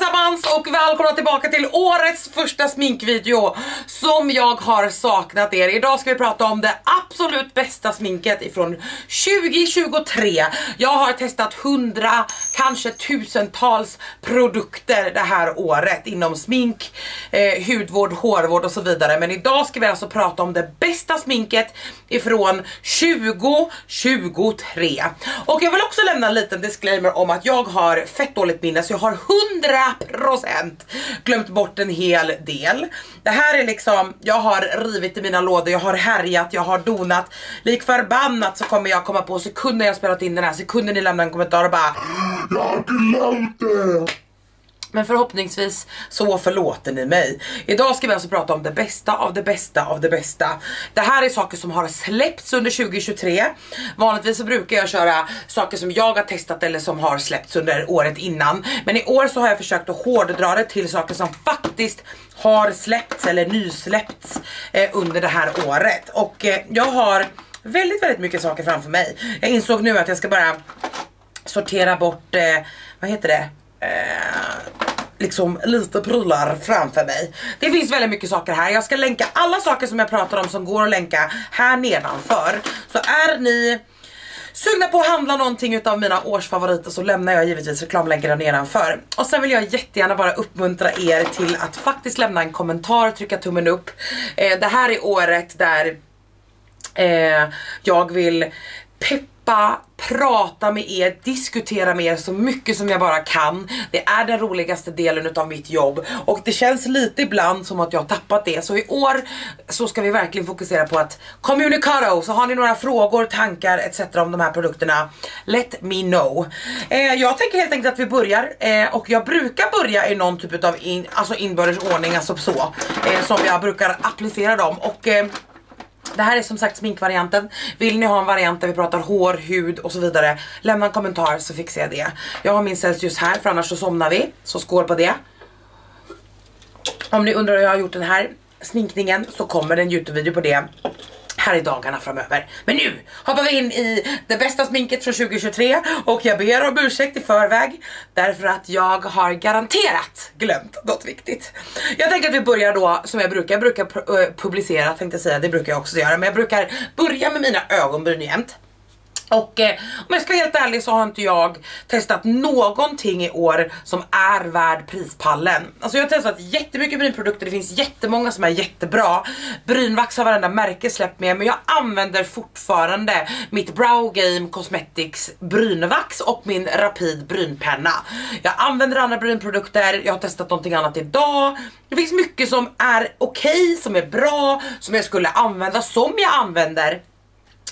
a allesammans och välkomna tillbaka till årets första sminkvideo som jag har saknat er. Idag ska vi prata om det absolut bästa sminket ifrån 2023. Jag har testat hundra, kanske tusentals produkter det här året inom smink, eh, hudvård, hårvård och så vidare. Men idag ska vi alltså prata om det bästa sminket ifrån 2023. Och jag vill också lämna en liten disclaimer om att jag har fett dåligt minne så jag har 100% glömt bort en hel del. Det här är liksom, jag har rivit i mina lådor, jag har härjat, jag har donat. Lik förbannat så kommer jag komma på sekunden jag spelat in den här, sekunden ni lämnar en kommentar och bara Jag har glömt det! Men förhoppningsvis så förlåter ni mig. Idag ska vi alltså prata om det bästa av det bästa av det bästa. Det här är saker som har släppts under 2023. Vanligtvis så brukar jag köra saker som jag har testat eller som har släppts under året innan. Men i år så har jag försökt att hårdra det till saker som faktiskt har släppts eller nysläppts eh, under det här året. Och eh, jag har väldigt väldigt mycket saker framför mig. Jag insåg nu att jag ska bara sortera bort, eh, vad heter det? Eh, liksom lite prylar framför mig. Det finns väldigt mycket saker här. Jag ska länka alla saker som jag pratar om som går att länka här nedanför. Så är ni sugna på att handla någonting utav mina årsfavoriter så lämnar jag givetvis reklamlänken nedanför. Och sen vill jag jättegärna bara uppmuntra er till att faktiskt lämna en kommentar, trycka tummen upp. Eh, det här är året där eh, jag vill peppa prata med er, diskutera med er så mycket som jag bara kan. Det är den roligaste delen utav mitt jobb och det känns lite ibland som att jag har tappat det. Så i år så ska vi verkligen fokusera på att communicado, så har ni några frågor, tankar etc om de här produkterna, let me know. Eh, jag tänker helt enkelt att vi börjar eh, och jag brukar börja i någon typ av in, alltså inbördes ordning, alltså så, eh, som jag brukar applicera dem och eh, det här är som sagt sminkvarianten. Vill ni ha en variant där vi pratar hår, hud och så vidare, lämna en kommentar så fixar jag det. Jag har min Celsius här för annars så somnar vi, så skål på det. Om ni undrar hur jag har gjort den här sminkningen så kommer det en Youtube-video på det här i dagarna framöver. Men nu hoppar vi in i det bästa sminket från 2023 och jag ber om ursäkt i förväg därför att jag har garanterat glömt något viktigt. Jag tänker att vi börjar då som jag brukar, jag brukar eh, publicera tänkte jag säga, det brukar jag också göra men jag brukar börja med mina ögonbryn jämt. Och eh, om jag ska vara helt ärlig så har inte jag testat någonting i år som är värd prispallen. Alltså jag har testat jättemycket brynprodukter, det finns jättemånga som är jättebra. Brynvax har varenda märke släppt med men jag använder fortfarande mitt Brow Game Cosmetics brynvax och min Rapid brynpenna. Jag använder andra brynprodukter, jag har testat någonting annat idag. Det finns mycket som är okej, okay, som är bra, som jag skulle använda, som jag använder.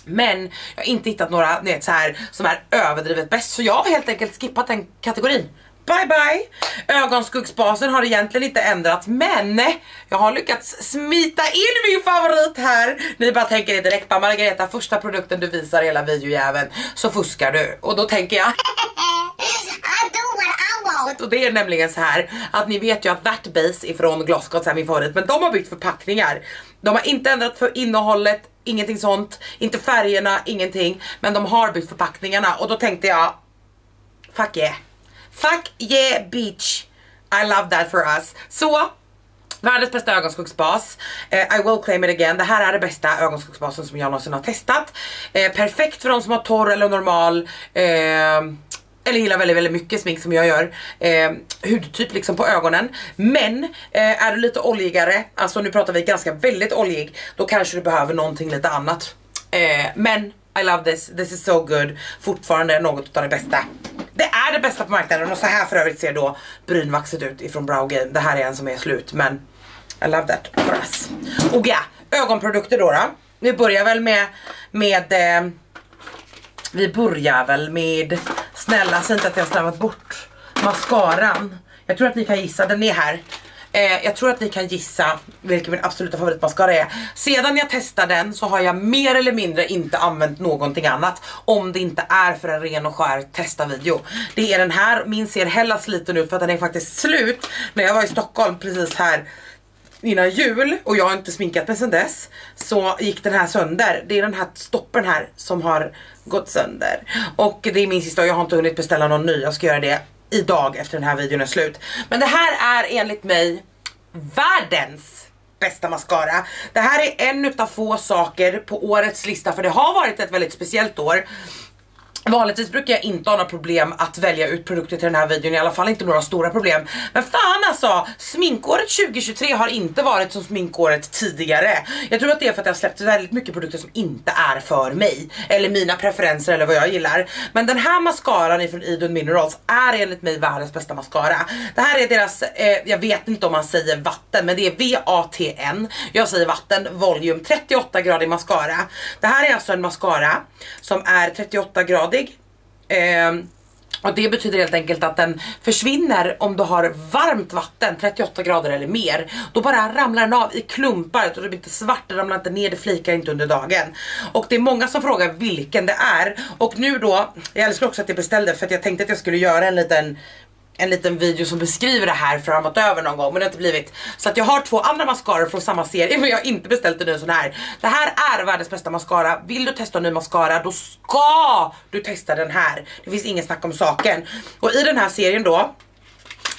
Men jag har inte hittat några vet, så här, som är överdrivet bäst så jag har helt enkelt skippat den kategorin. Bye bye! Ögonskuggsbasen har egentligen inte ändrats men jag har lyckats smita in min favorit här. Ni bara tänker det direkt bara Margareta första produkten du visar hela videojäveln så fuskar du. Och då tänker jag och det är nämligen så här att ni vet ju att That Base ifrån Glosscott är min favorit men de har bytt förpackningar. De har inte ändrat för innehållet, ingenting sånt, inte färgerna, ingenting. Men de har bytt förpackningarna och då tänkte jag, fuck yeah. Fuck yeah bitch. I love that for us. Så Världens bästa ögonskuggsbas. Eh, I will claim it again. Det här är det bästa ögonskuggsbasen som jag någonsin har testat. Eh, perfekt för de som har torr eller normal eh, eller gillar väldigt väldigt mycket smink som jag gör. Eh, hudtyp liksom på ögonen. Men eh, är du lite oljigare, alltså nu pratar vi ganska väldigt oljig då kanske du behöver någonting lite annat. Eh, men I love this, this is so good. Fortfarande något av det bästa. Det är det bästa på marknaden. Och så här för övrigt ser då brynvaxet ut ifrån Brow Game det här är en som är slut men I love that. For us och ja, ögonprodukter då, då. vi börjar väl med med eh, vi börjar väl med, snälla säg inte att jag har slarvat bort mascaran. Jag tror att ni kan gissa, den är här. Eh, jag tror att ni kan gissa vilken min absoluta favoritmascara är. Sedan jag testade den så har jag mer eller mindre inte använt någonting annat. Om det inte är för en ren och skär testa video. Det är den här, min ser hella sliten ut för att den är faktiskt slut. När jag var i Stockholm precis här innan jul och jag har inte sminkat mig sedan dess så gick den här sönder. Det är den här stoppen här som har gått sönder. Och det är min sista och jag har inte hunnit beställa någon ny. Jag ska göra det idag efter den här videon är slut. Men det här är enligt mig världens bästa mascara. Det här är en utav få saker på årets lista för det har varit ett väldigt speciellt år. Vanligtvis brukar jag inte ha några problem att välja ut produkter till den här videon, i alla fall inte några stora problem. Men fan alltså, sminkåret 2023 har inte varit som sminkåret tidigare. Jag tror att det är för att jag har släppt väldigt mycket produkter som inte är för mig. Eller mina preferenser eller vad jag gillar. Men den här mascaran ifrån Idun Minerals är enligt mig världens bästa mascara. Det här är deras, eh, jag vet inte om man säger vatten, men det är VATN. Jag säger vatten, volym, 38 gradig mascara. Det här är alltså en mascara som är 38 gradig Eh, och det betyder helt enkelt att den försvinner om du har varmt vatten, 38 grader eller mer. Då bara ramlar den av i klumpar, så det blir inte svart, det ramlar inte ner, det flikar inte under dagen. Och det är många som frågar vilken det är. Och nu då, jag älskar också att jag beställde för att jag tänkte att jag skulle göra en liten en liten video som beskriver det här framåt över någon gång men det har inte blivit. Så att jag har två andra mascaror från samma serie men jag har inte beställt en ny sån här. Det här är världens bästa mascara. Vill du testa en ny mascara då ska du testa den här. Det finns ingen snack om saken. Och i den här serien då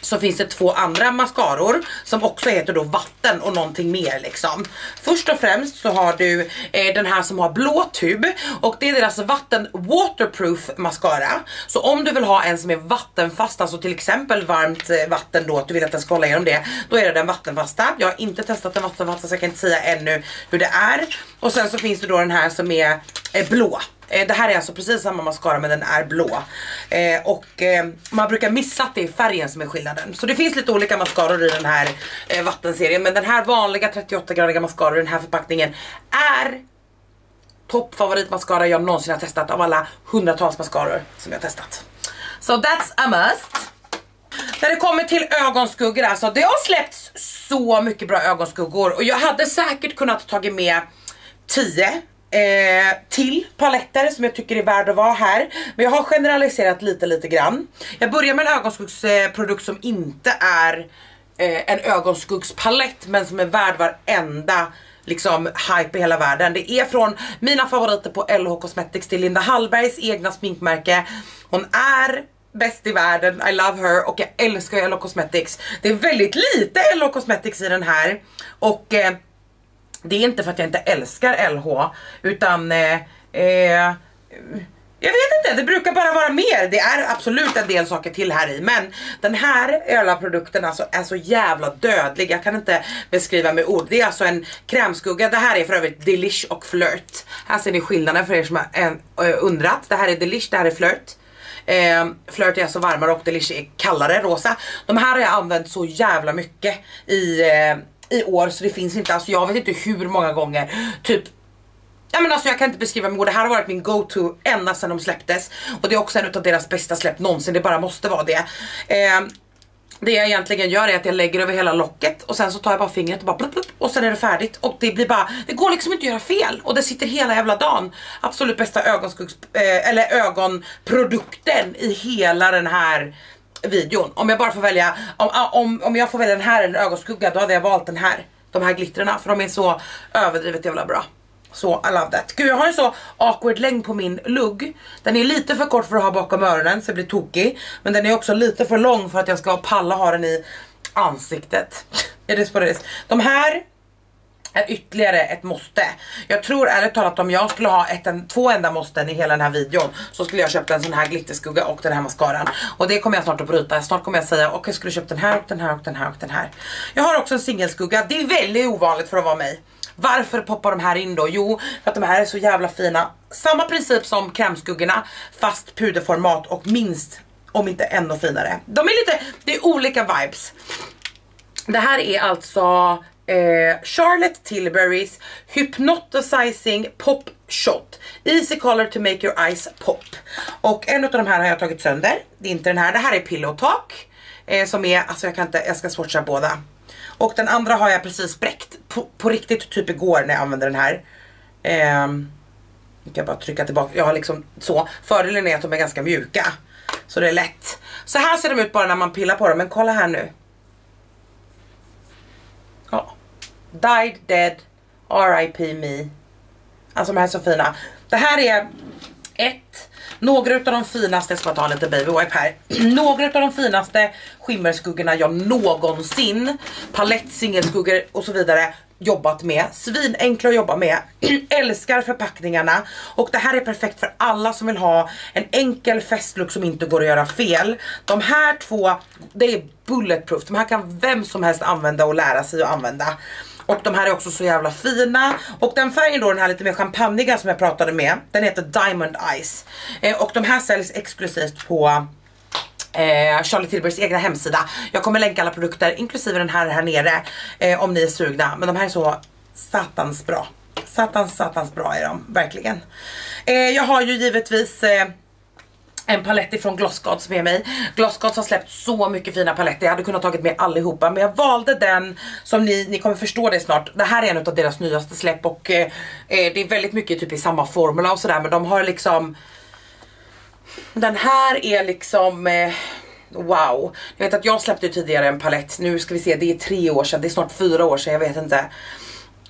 så finns det två andra mascaror som också heter då vatten och någonting mer liksom. Först och främst så har du eh, den här som har blå tub och det är deras vatten waterproof mascara. Så om du vill ha en som är vattenfast, alltså till exempel varmt eh, vatten då, att du vill att den ska hålla igenom det, då är det den vattenfasta. Jag har inte testat den vattenfasta så jag kan inte säga ännu hur det är. Och sen så finns det då den här som är eh, blå. Eh, det här är alltså precis samma mascara men den är blå. Eh, och eh, man brukar missa att det är färgen som är skillnaden. Så det finns lite olika mascaror i den här eh, vattenserien. Men den här vanliga 38-gradiga mascaran i den här förpackningen är toppfavorit mascara jag någonsin har testat av alla hundratals mascaror som jag har testat. So that's a must. När det kommer till ögonskuggor alltså, det har släppts så mycket bra ögonskuggor och jag hade säkert kunnat tagit med 10 eh, till paletter som jag tycker är värd att vara här. Men jag har generaliserat lite lite grann. Jag börjar med en ögonskuggsprodukt som inte är eh, en ögonskuggspalett men som är värd varenda liksom hype i hela världen. Det är från mina favoriter på LH Cosmetics till Linda Hallbergs egna sminkmärke. Hon är bäst i världen, I love her och jag älskar LH Cosmetics. Det är väldigt lite LH Cosmetics i den här och eh, det är inte för att jag inte älskar LH utan eh, eh, jag vet inte, det brukar bara vara mer. Det är absolut en del saker till här i men den här ölaprodukten alltså är så jävla dödlig. Jag kan inte beskriva med ord. Det är alltså en krämskugga. Det här är för övrigt Delish och Flirt. Här ser ni skillnaden för er som har eh, undrat. Det här är Delish, det här är Flirt. Eh, Flirt är alltså varmare och Delish är kallare, rosa. De här har jag använt så jävla mycket i eh, i år så det finns inte, alltså jag vet inte hur många gånger, typ Ja men alltså jag kan inte beskriva mig, det här har varit min go-to ända sedan de släpptes och det är också en av deras bästa släpp någonsin, det bara måste vara det. Eh, det jag egentligen gör är att jag lägger över hela locket och sen så tar jag bara fingret och bara plupp, plupp, och sen är det färdigt och det blir bara, det går liksom inte att göra fel och det sitter hela jävla dagen. Absolut bästa ögonskuggs, eh, eller ögonprodukten i hela den här videon. Om jag bara får välja, om, ah, om, om jag får välja den här eller en ögonskugga då hade jag valt den här. De här glittrarna för de är så överdrivet jävla bra. Så I love that. Gud jag har en så awkward längd på min lugg. Den är lite för kort för att ha bakom öronen så jag blir tokig. Men den är också lite för lång för att jag ska palla ha den i ansiktet. It is what it is. De här är ytterligare ett måste. Jag tror ärligt talat om jag skulle ha ett, en, två enda måsten i hela den här videon så skulle jag köpt en sån här glitterskugga och den här mascaran. Och det kommer jag snart att bryta. Snart kommer jag säga och jag skulle köpt den här och den här och den här och den här. Jag har också en singelskugga. Det är väldigt ovanligt för att vara mig. Varför poppar de här in då? Jo, för att de här är så jävla fina. Samma princip som krämskuggorna fast puderformat och minst om inte ännu finare. De är lite, det är olika vibes. Det här är alltså eh, Charlotte Tilburys Hypnotizing Pop Shot. Easy color to make your eyes pop. Och en av de här har jag tagit sönder. Det är inte den här, det här är Pillow Talk. Eh, som är, alltså jag kan inte, jag ska swatcha båda. Och den andra har jag precis spräckt på, på riktigt typ igår när jag använde den här. Eh, jag kan bara trycka tillbaka, jag har liksom så. Fördelen är att de är ganska mjuka. Så det är lätt. Så här ser de ut bara när man pillar på dem, men kolla här nu. Ja. Died Dead, R.I.P. Me. Alltså de här är så fina. Det här är ett, några av de finaste, jag ska ta en liten baby wipe här. några av de finaste skimmerskuggorna jag någonsin, palett, singelskuggor och så vidare jobbat med. Svinenkla att jobba med. Älskar förpackningarna. Och det här är perfekt för alla som vill ha en enkel festlook som inte går att göra fel. De här två, det är bulletproof. De här kan vem som helst använda och lära sig att använda. Och de här är också så jävla fina. Och den färgen då, den här lite mer champagniga som jag pratade med, den heter Diamond Eyes Eh, och de här säljs exklusivt på eh, Charlie Tilburys egna hemsida. Jag kommer länka alla produkter inklusive den här här nere eh, om ni är sugna. Men de här är så satans bra. Satans satans bra är de, verkligen. Eh, jag har ju givetvis eh, en palett ifrån Glossgods med mig. Glossgods har släppt så mycket fina paletter, jag hade kunnat tagit med allihopa men jag valde den som ni, ni kommer förstå det snart. Det här är en av deras nyaste släpp och eh, eh, det är väldigt mycket typ i samma formula och sådär men de har liksom den här är liksom eh, wow. Jag vet att jag släppte ju tidigare en palett, nu ska vi se det är tre år sedan, det är snart fyra år sedan, jag vet inte.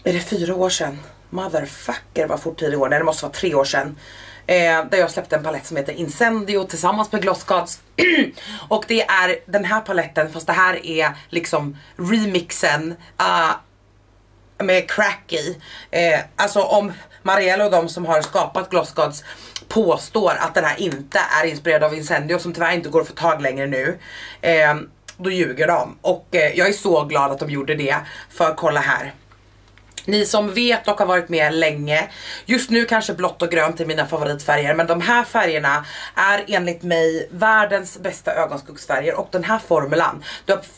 Är det fyra år sedan? Motherfucker vad fort tiden går, nej det måste vara tre år sedan. Eh, där jag släppte en palett som heter Incendio tillsammans med Gloss Gods. och det är den här paletten fast det här är liksom remixen uh, med crack i. Eh, alltså om Marielle och de som har skapat Gloss Gods påstår att den här inte är inspirerad av Incendio som tyvärr inte går att få tag längre nu. Eh, då ljuger de och eh, jag är så glad att de gjorde det för kolla här. Ni som vet och har varit med länge, just nu kanske blått och grönt är mina favoritfärger men de här färgerna är enligt mig världens bästa ögonskuggsfärger och den här formulan,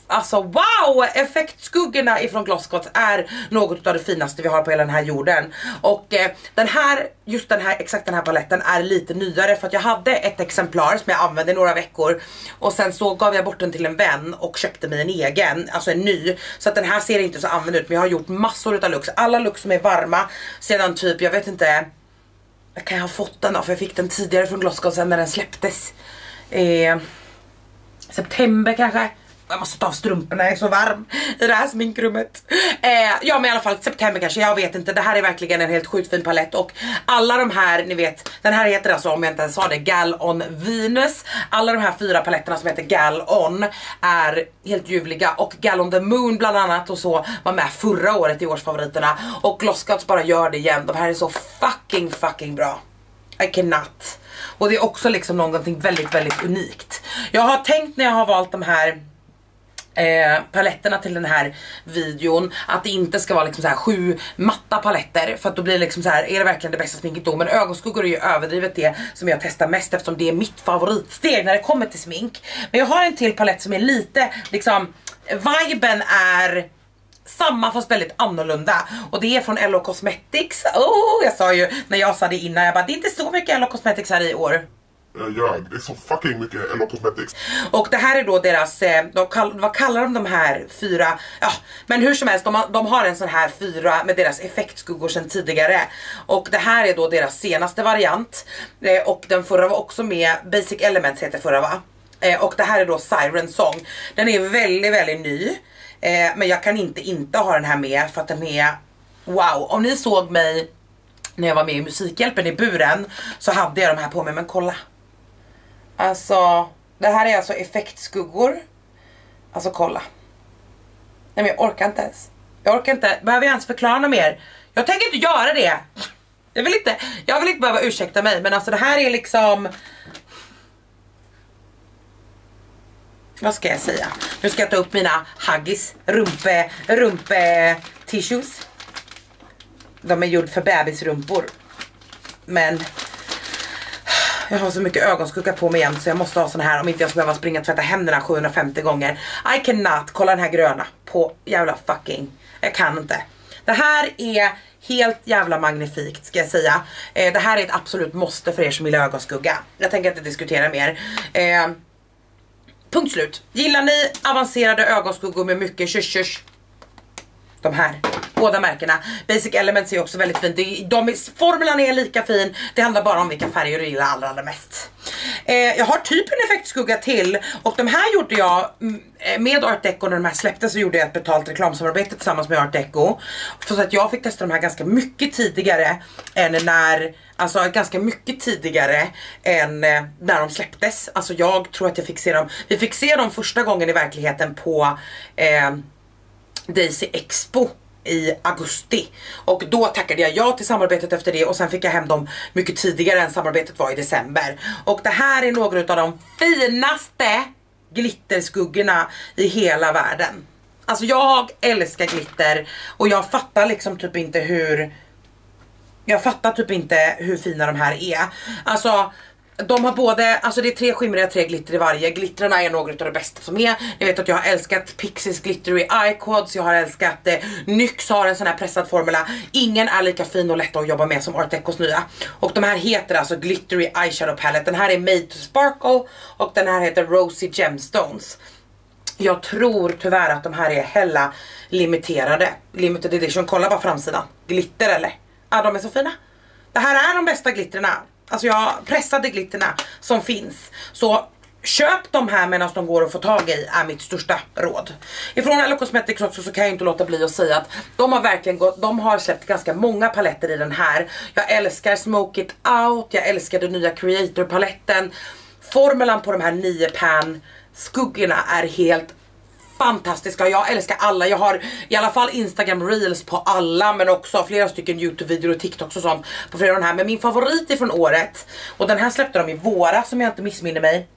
alltså wow! Effektskuggorna ifrån Glosscots är något av det finaste vi har på hela den här jorden och eh, den här, just den här, exakt den här paletten är lite nyare för att jag hade ett exemplar som jag använde i några veckor och sen så gav jag bort den till en vän och köpte mig en egen, alltså en ny så att den här ser inte så använd ut men jag har gjort massor utav looks alla looks som är varma sedan typ, jag vet inte, jag kan jag ha fått den då för jag fick den tidigare från Glossgold sen när den släpptes. Eh, september kanske jag måste ta av strumporna, jag är så varm i det här sminkrummet. Eh, ja men i alla fall september kanske, jag vet inte. Det här är verkligen en helt sjukt fin palett och alla de här, ni vet, den här heter alltså om jag inte ens sa det, Gal on Venus. Alla de här fyra paletterna som heter Gal on är helt ljuvliga och Gal on the Moon bland annat och så var med förra året i årsfavoriterna och Glosscouts bara gör det igen. De här är så fucking fucking bra. I cannot. Och det är också liksom någonting väldigt väldigt unikt. Jag har tänkt när jag har valt de här eh, paletterna till den här videon att det inte ska vara liksom så här sju matta paletter för att då blir det liksom så här är det verkligen det bästa sminket då men ögonskuggor är ju överdrivet det som jag testar mest eftersom det är mitt favoritsteg när det kommer till smink. Men jag har en till palett som är lite liksom viben är samma fast väldigt annorlunda och det är från LO Cosmetics. Oh, jag sa ju när jag sa det innan jag bara det är inte så mycket LO Cosmetics här i år. Eh, ja, det är så fucking mycket LO Cosmetics. Och det här är då deras, eh, de kall, vad kallar de de här fyra? Ja, men hur som helst, de har, de har en sån här fyra med deras effektskuggor sedan tidigare. Och det här är då deras senaste variant. Eh, och den förra var också med, Basic Elements heter förra va? Och det här är då Siren Song. Den är väldigt, väldigt ny. Men jag kan inte inte ha den här med för att den är, wow. Om ni såg mig när jag var med i Musikhjälpen i buren så hade jag de här på mig, men kolla. Alltså, det här är alltså effektskuggor. Alltså kolla. Nej men jag orkar inte ens. Jag orkar inte, behöver jag ens förklara något mer? Jag tänker inte göra det. Jag vill inte, jag vill inte behöva ursäkta mig men alltså det här är liksom Vad ska jag säga? Nu ska jag ta upp mina haggis, rumpe, rumpe tissues. De är gjord för bebisrumpor. Men jag har så mycket ögonskugga på mig jämt så jag måste ha sån här om inte jag ska behöva springa och tvätta händerna 750 gånger. I cannot, kolla den här gröna på jävla fucking, jag kan inte. Det här är helt jävla magnifikt ska jag säga. Eh, det här är ett absolut måste för er som vill ha ögonskugga. Jag tänker inte diskutera mer. Eh, punkt slut. Gillar ni avancerade ögonskuggor med mycket tjus De här båda märkena. Basic Elements är också väldigt fint. De, de, formulan är lika fin, det handlar bara om vilka färger du gillar allra, allra mest. Eh, jag har typ en effektskugga till och de här gjorde jag mm, eh, med Art Deco när de här släpptes så gjorde jag ett betalt reklamsamarbete tillsammans med Art Deco. Så att jag fick testa de här ganska mycket tidigare än när, alltså ganska mycket tidigare än eh, när de släpptes. Alltså jag tror att jag fick se dem, vi fick se dem första gången i verkligheten på eh, Daisy Expo i augusti och då tackade jag ja till samarbetet efter det och sen fick jag hem dem mycket tidigare än samarbetet var i december. Och det här är några av de finaste glitterskuggorna i hela världen. Alltså jag älskar glitter och jag fattar liksom typ inte hur jag fattar typ inte hur fina de här är. Alltså de har både, alltså det är tre skimriga, tre glitter i varje. Glittrarna är några av det bästa som är. Ni vet att jag har älskat Pixies Glittery Icods, jag har älskat eh, NYX har en sån här pressad formula. Ingen är lika fin och lätt att jobba med som Art Decos nya. Och de här heter alltså Glittery Eyeshadow Palette. Den här är Made to Sparkle och den här heter Rosy Gemstones. Jag tror tyvärr att de här är hella limiterade. Limited edition, kolla bara framsidan. Glitter eller? Ja de är så fina. Det här är de bästa glittrarna. Alltså jag pressade glitterna som finns. Så Köp de här medan de går att få tag i är mitt största råd. Ifrån Hello Cosmetics också så kan jag inte låta bli att säga att de har verkligen gått, de har släppt ganska många paletter i den här. Jag älskar Smoke It Out, jag älskar den nya Creator paletten. Formulan på de här 9 pan skuggorna är helt fantastiska, jag älskar alla, jag har i alla fall Instagram reels på alla men också flera stycken Youtube-videor och TikToks och sånt på flera av de här. Men min favorit ifrån året, och den här släppte de i våras om jag inte missminner mig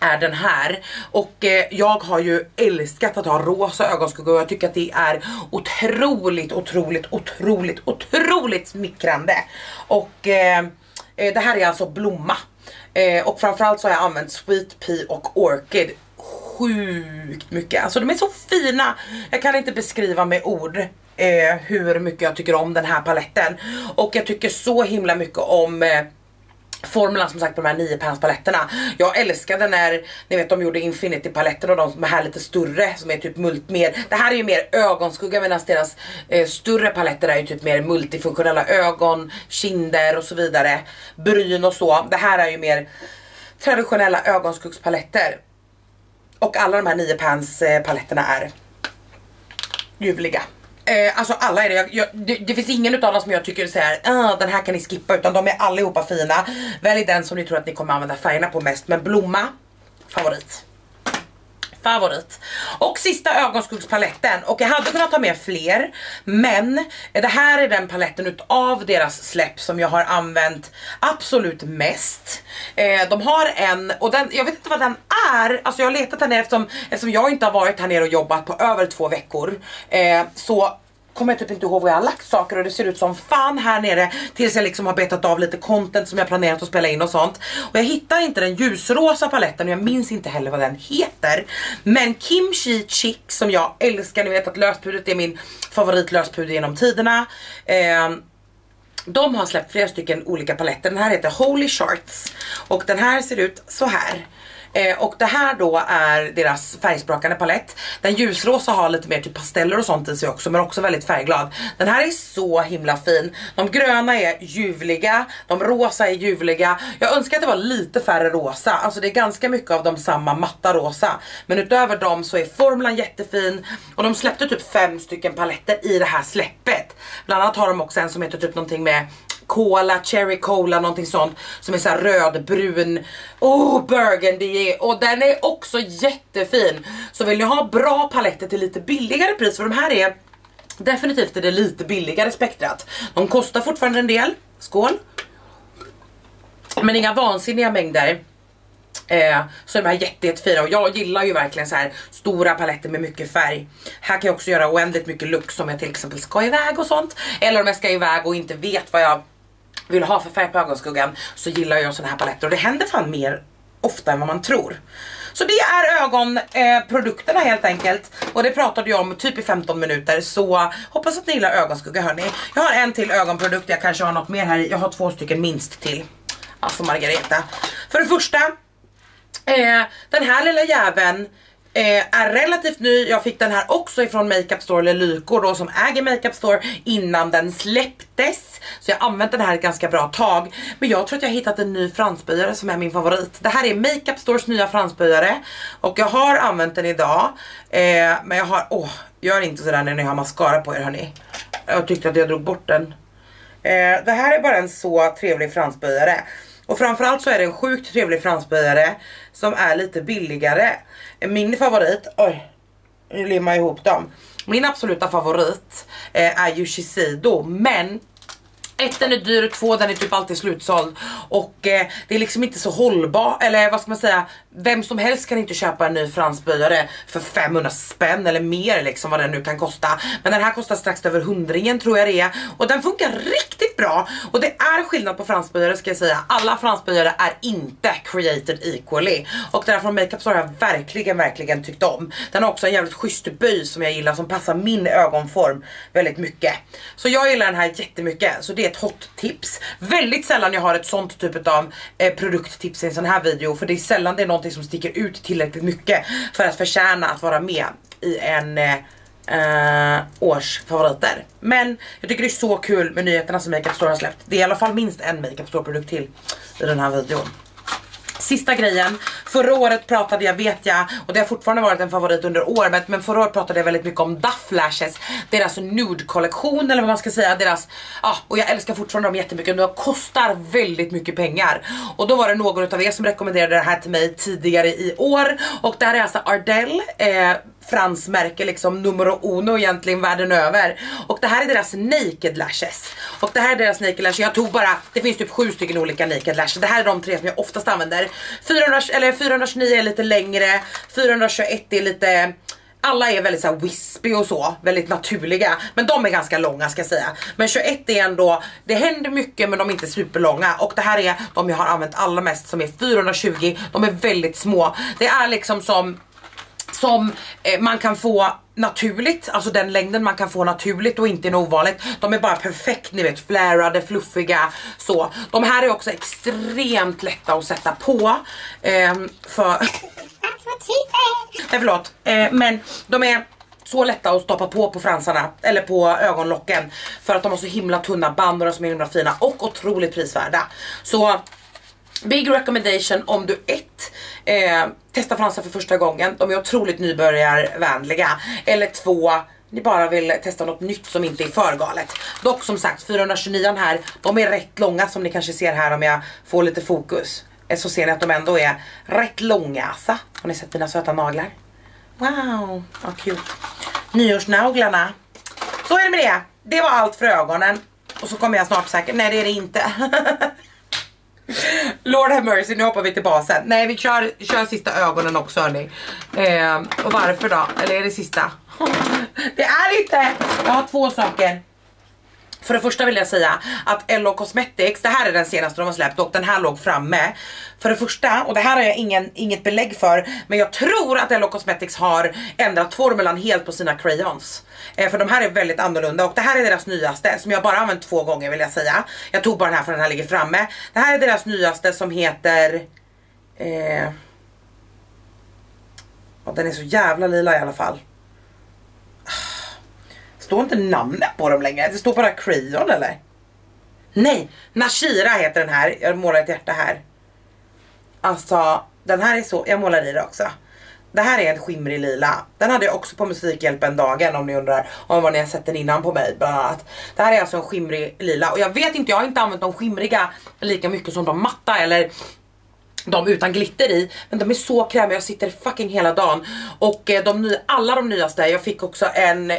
är den här. Och eh, jag har ju älskat att ha rosa ögonskuggor och jag tycker att det är otroligt, otroligt, otroligt, otroligt smickrande. Och eh, eh det här är alltså blomma. Eh, och framförallt så har jag använt Sweet Pea och Orchid sjukt mycket. Alltså de är så fina. Jag kan inte beskriva med ord eh, hur mycket jag tycker om den här paletten. Och jag tycker så himla mycket om eh, formulan som sagt på de här 9 pans paletterna. Jag älskade när ni vet de gjorde infinity paletten och de som är här lite större som är typ mult mer. Det här är ju mer ögonskugga medan deras eh, större paletter är ju typ mer multifunktionella ögon, kinder och så vidare. Bryn och så. Det här är ju mer traditionella ögonskuggspaletter. Och alla de här 9 pans eh, paletterna är ljuvliga. Eh, alltså alla är det, jag, jag, det, det, finns ingen utav dem som jag tycker såhär, ah, den här kan ni skippa utan de är allihopa fina. Välj den som ni tror att ni kommer använda färgerna på mest men blomma, favorit favorit. Och sista ögonskuggspaletten och jag hade kunnat ta med fler men det här är den paletten utav deras släpp som jag har använt absolut mest. Eh, de har en och den, jag vet inte vad den är, alltså jag har letat här nere eftersom, eftersom jag inte har varit här nere och jobbat på över två veckor. Eh, så kommer jag typ inte ihåg var jag har lagt saker och det ser ut som fan här nere tills jag liksom har betat av lite content som jag planerat att spela in och sånt. Och jag hittar inte den ljusrosa paletten och jag minns inte heller vad den heter. Men Kimchi Chick som jag älskar, ni vet att löspudret är min favoritlöspuder genom tiderna. Eh, de har släppt flera stycken olika paletter. Den här heter Holy Shorts och den här ser ut så här. Eh, och det här då är deras färgsprakande palett. Den ljusrosa har lite mer typ pasteller och sånt i sig också men också väldigt färgglad. Den här är så himla fin. De gröna är ljuvliga, de rosa är ljuvliga. Jag önskar att det var lite färre rosa, alltså det är ganska mycket av de samma matta rosa. Men utöver dem så är formulan jättefin och de släppte typ fem stycken paletter i det här släppet. Bland annat har de också en som heter typ någonting med cola, cherry cola, någonting sånt som är så rödbrun, oh burgundy och den är också jättefin. Så vill ni ha bra paletter till lite billigare pris för de här är definitivt i det lite billigare spektrat. De kostar fortfarande en del, skål. Men inga vansinniga mängder. Eh, så de här jätte, jättefina och jag gillar ju verkligen så här stora paletter med mycket färg. Här kan jag också göra oändligt mycket looks om jag till exempel ska iväg och sånt. Eller om jag ska iväg och inte vet vad jag vill ha för färg på ögonskuggan så gillar jag såna här paletter och det händer fan mer ofta än vad man tror. Så det är ögonprodukterna eh, helt enkelt och det pratade jag om typ i 15 minuter så hoppas att ni gillar ögonskugga hörni. Jag har en till ögonprodukt, jag kanske har något mer här i. jag har två stycken minst till. Alltså Margareta. För det första, eh, den här lilla jäveln Eh, är relativt ny, jag fick den här också ifrån Makeup Store eller Lyko då som äger Makeup Store innan den släpptes. Så jag har använt den här ett ganska bra tag. Men jag tror att jag har hittat en ny fransböjare som är min favorit. Det här är Makeup Stores nya fransböjare och jag har använt den idag. Eh, men jag har, åh, gör inte sådär när ni har mascara på er hörni. Jag tyckte att jag drog bort den. Eh, det här är bara en så trevlig fransböjare. Och framförallt så är det en sjukt trevlig fransböjare som är lite billigare. Min favorit, oj, nu limmar jag ihop dem. Min absoluta favorit eh, är ju Shiseido men ett, den är dyr, två, den är typ alltid slutsåld och eh, det är liksom inte så hållbar, eller vad ska man säga, vem som helst kan inte köpa en ny fransböjare för 500 spänn eller mer liksom vad den nu kan kosta. Men den här kostar strax över hundringen tror jag det är och den funkar riktigt bra och det är skillnad på fransböjare ska jag säga. Alla fransböjare är inte created equally och den här från Makeup Store har jag verkligen, verkligen tyckt om. Den har också en jävligt schysst böj som jag gillar som passar min ögonform väldigt mycket. Så jag gillar den här jättemycket så det ett hot tips. Väldigt sällan jag har ett sånt typ av eh, produkttips i en sån här video för det är sällan det är någonting som sticker ut tillräckligt mycket för att förtjäna att vara med i en eh, eh, års favoriter. Men jag tycker det är så kul med nyheterna som Makeup Store har släppt. Det är i alla fall minst en Makeup Store produkt till i den här videon. Sista grejen, förra året pratade jag vet jag och det har fortfarande varit en favorit under året men förra året pratade jag väldigt mycket om Duff Lashes, deras nude kollektion eller vad man ska säga, deras, ja och jag älskar fortfarande dem jättemycket, de kostar väldigt mycket pengar. Och då var det någon av er som rekommenderade det här till mig tidigare i år. Och det här är alltså Ardell eh, fransmärke liksom numero uno egentligen världen över. Och det här är deras naked lashes. Och det här är deras naked lashes, jag tog bara, det finns typ sju stycken olika naked lashes. Det här är de tre som jag oftast använder. 400, eller 429 är lite längre, 421 är lite alla är väldigt så wispy och så, väldigt naturliga. Men de är ganska långa ska jag säga. Men 21 är ändå, det händer mycket men de är inte superlånga. Och det här är de jag har använt allra mest som är 420, de är väldigt små. Det är liksom som som eh, man kan få naturligt, alltså den längden man kan få naturligt och inte något ovanligt. De är bara perfekt, ni vet flärade, fluffiga, så. De här är också extremt lätta att sätta på. Eh, för... Nej förlåt, eh, men de är så lätta att stoppa på på fransarna eller på ögonlocken för att de har så himla tunna band och de är så himla fina och otroligt prisvärda. Så Big recommendation om du ett, eh, testar fransar för första gången, de är otroligt nybörjarvänliga. Eller två, ni bara vill testa något nytt som inte är för galet. Dock som sagt 429 här, de är rätt långa som ni kanske ser här om jag får lite fokus. Eh, så ser ni att de ändå är rätt långa alltså. Har ni sett mina söta naglar? Wow, vad cute. Nyårsnaglarna. Så är det med det. Det var allt för ögonen. Och så kommer jag snart säkert, nej det är det inte. Lord have mercy, nu hoppar vi till basen. Nej vi kör, kör sista ögonen också hörni. Eh, och varför då? Eller är det sista? det är inte! Jag har två saker. För det första vill jag säga att LO Cosmetics, det här är den senaste de har släppt och den här låg framme. För det första, och det här har jag ingen, inget belägg för, men jag tror att LO Cosmetics har ändrat formulan helt på sina crayons. Eh, för de här är väldigt annorlunda och det här är deras nyaste som jag bara använt två gånger vill jag säga. Jag tog bara den här för den här ligger framme. Det här är deras nyaste som heter... Eh, ja, den är så jävla lila i alla fall står inte namnet på dem längre. Det står bara Crayon eller? Nej, Nashira heter den här. Jag målar ett hjärta här. Alltså, den här är så, jag målar i det också. Det här är en skimrig lila. Den hade jag också på Musikhjälpen dagen om ni undrar om vad ni har sett den innan på mig bland annat. Det här är alltså en skimrig lila och jag vet inte, jag har inte använt de skimriga lika mycket som de matta eller de utan glitter i, men de är så krämiga, jag sitter fucking hela dagen. Och eh, de nya, alla de nyaste, jag fick också en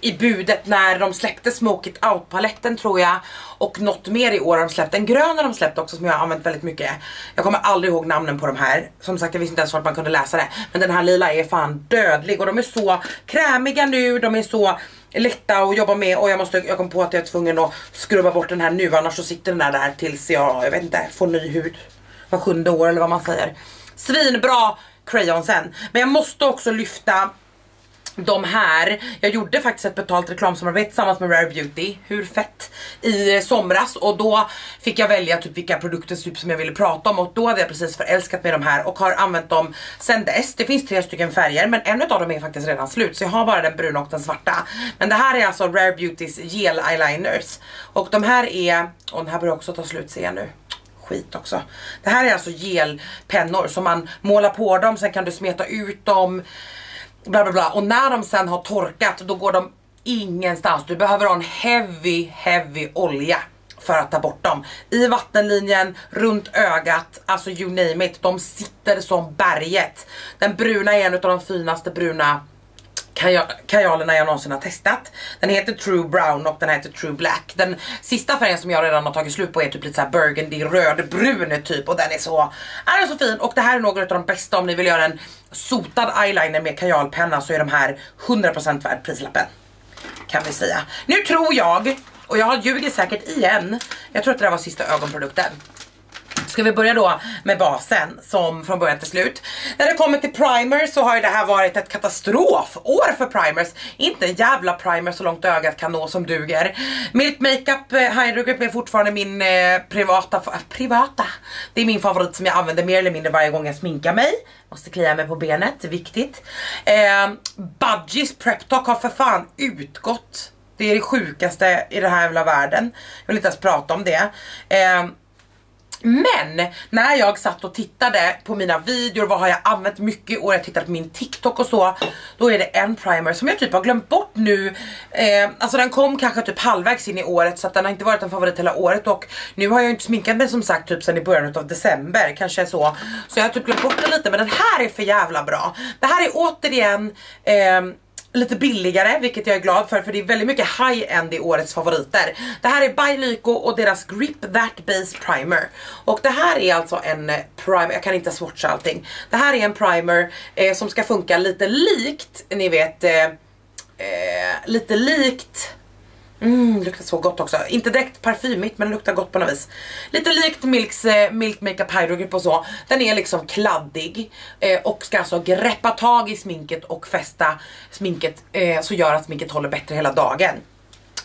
i budet när de släppte Smoke It Out paletten tror jag och något mer i år har de släppt. En grön har de släppt också som jag har använt väldigt mycket. Jag kommer aldrig ihåg namnen på de här. Som sagt jag visste inte ens vart man kunde läsa det. Men den här lila är fan dödlig och de är så krämiga nu, de är så lätta att jobba med och jag måste, jag kom på att jag är tvungen att skrubba bort den här nu annars så sitter den där där tills jag, jag vet inte, får ny hud. Var sjunde år eller vad man säger. Svinbra crayonsen. Men jag måste också lyfta de här, jag gjorde faktiskt ett betalt reklamsamarbete tillsammans med Rare Beauty, hur fett, i eh, somras. Och då fick jag välja typ vilka produkter typ som jag ville prata om. Och då hade jag precis förälskat mig de här och har använt dem sen dess. Det finns tre stycken färger men en av dem är faktiskt redan slut. Så jag har bara den bruna och den svarta. Men det här är alltså Rare Beautys gel eyeliners. Och de här är, och den här börjar också ta slut ser jag nu. Skit också. Det här är alltså gelpennor som man målar på dem, sen kan du smeta ut dem bla bla bla och när de sen har torkat då går de ingenstans. Du behöver ha en heavy heavy olja för att ta bort dem. I vattenlinjen, runt ögat, alltså you name it. De sitter som berget. Den bruna är en av de finaste bruna kajalerna jag någonsin har testat. Den heter True Brown och den heter True Black. Den sista färgen som jag redan har tagit slut på är typ lite såhär burgundy rödbrun typ och den är så, är den så fin och det här är några av de bästa om ni vill göra en sotad eyeliner med kajalpenna så är de här 100% värd prislappen. Kan vi säga. Nu tror jag, och jag har ljugit säkert igen, jag tror att det där var sista ögonprodukten. Ska vi börja då med basen som från början till slut. När det kommer till primers så har ju det här varit ett katastrofår för primers. Inte en jävla primer så långt ögat kan nå som duger. Milk Makeup eh, Hydro Grip är fortfarande min eh, privata, privata. Det är min favorit som jag använder mer eller mindre varje gång jag sminkar mig. Måste klia mig på benet, viktigt. Eh, Budgies Prep Talk har för fan utgått. Det är det sjukaste i den här jävla världen. Jag vill inte ens prata om det. Eh, men när jag satt och tittade på mina videor, vad har jag använt mycket och jag tittade på min TikTok och så, då är det en primer som jag typ har glömt bort nu. Eh, alltså den kom kanske typ halvvägs in i året så att den har inte varit en favorit hela året och nu har jag inte sminkat mig som sagt typ sen i början av december, kanske så. Så jag har typ glömt bort den lite men den här är för jävla bra. Det här är återigen eh, lite billigare, vilket jag är glad för för det är väldigt mycket high-end i årets favoriter. Det här är By Lyko och deras Grip That Base Primer. Och det här är alltså en eh, primer, jag kan inte swatcha allting. Det här är en primer eh, som ska funka lite likt, ni vet, eh, eh, lite likt Mm, luktar så gott också. Inte direkt parfymigt men luktar gott på något vis. Lite likt Milks eh, Milk Makeup Hydro Grip och så. Den är liksom kladdig eh, och ska alltså greppa tag i sminket och fästa sminket eh, så gör att sminket håller bättre hela dagen.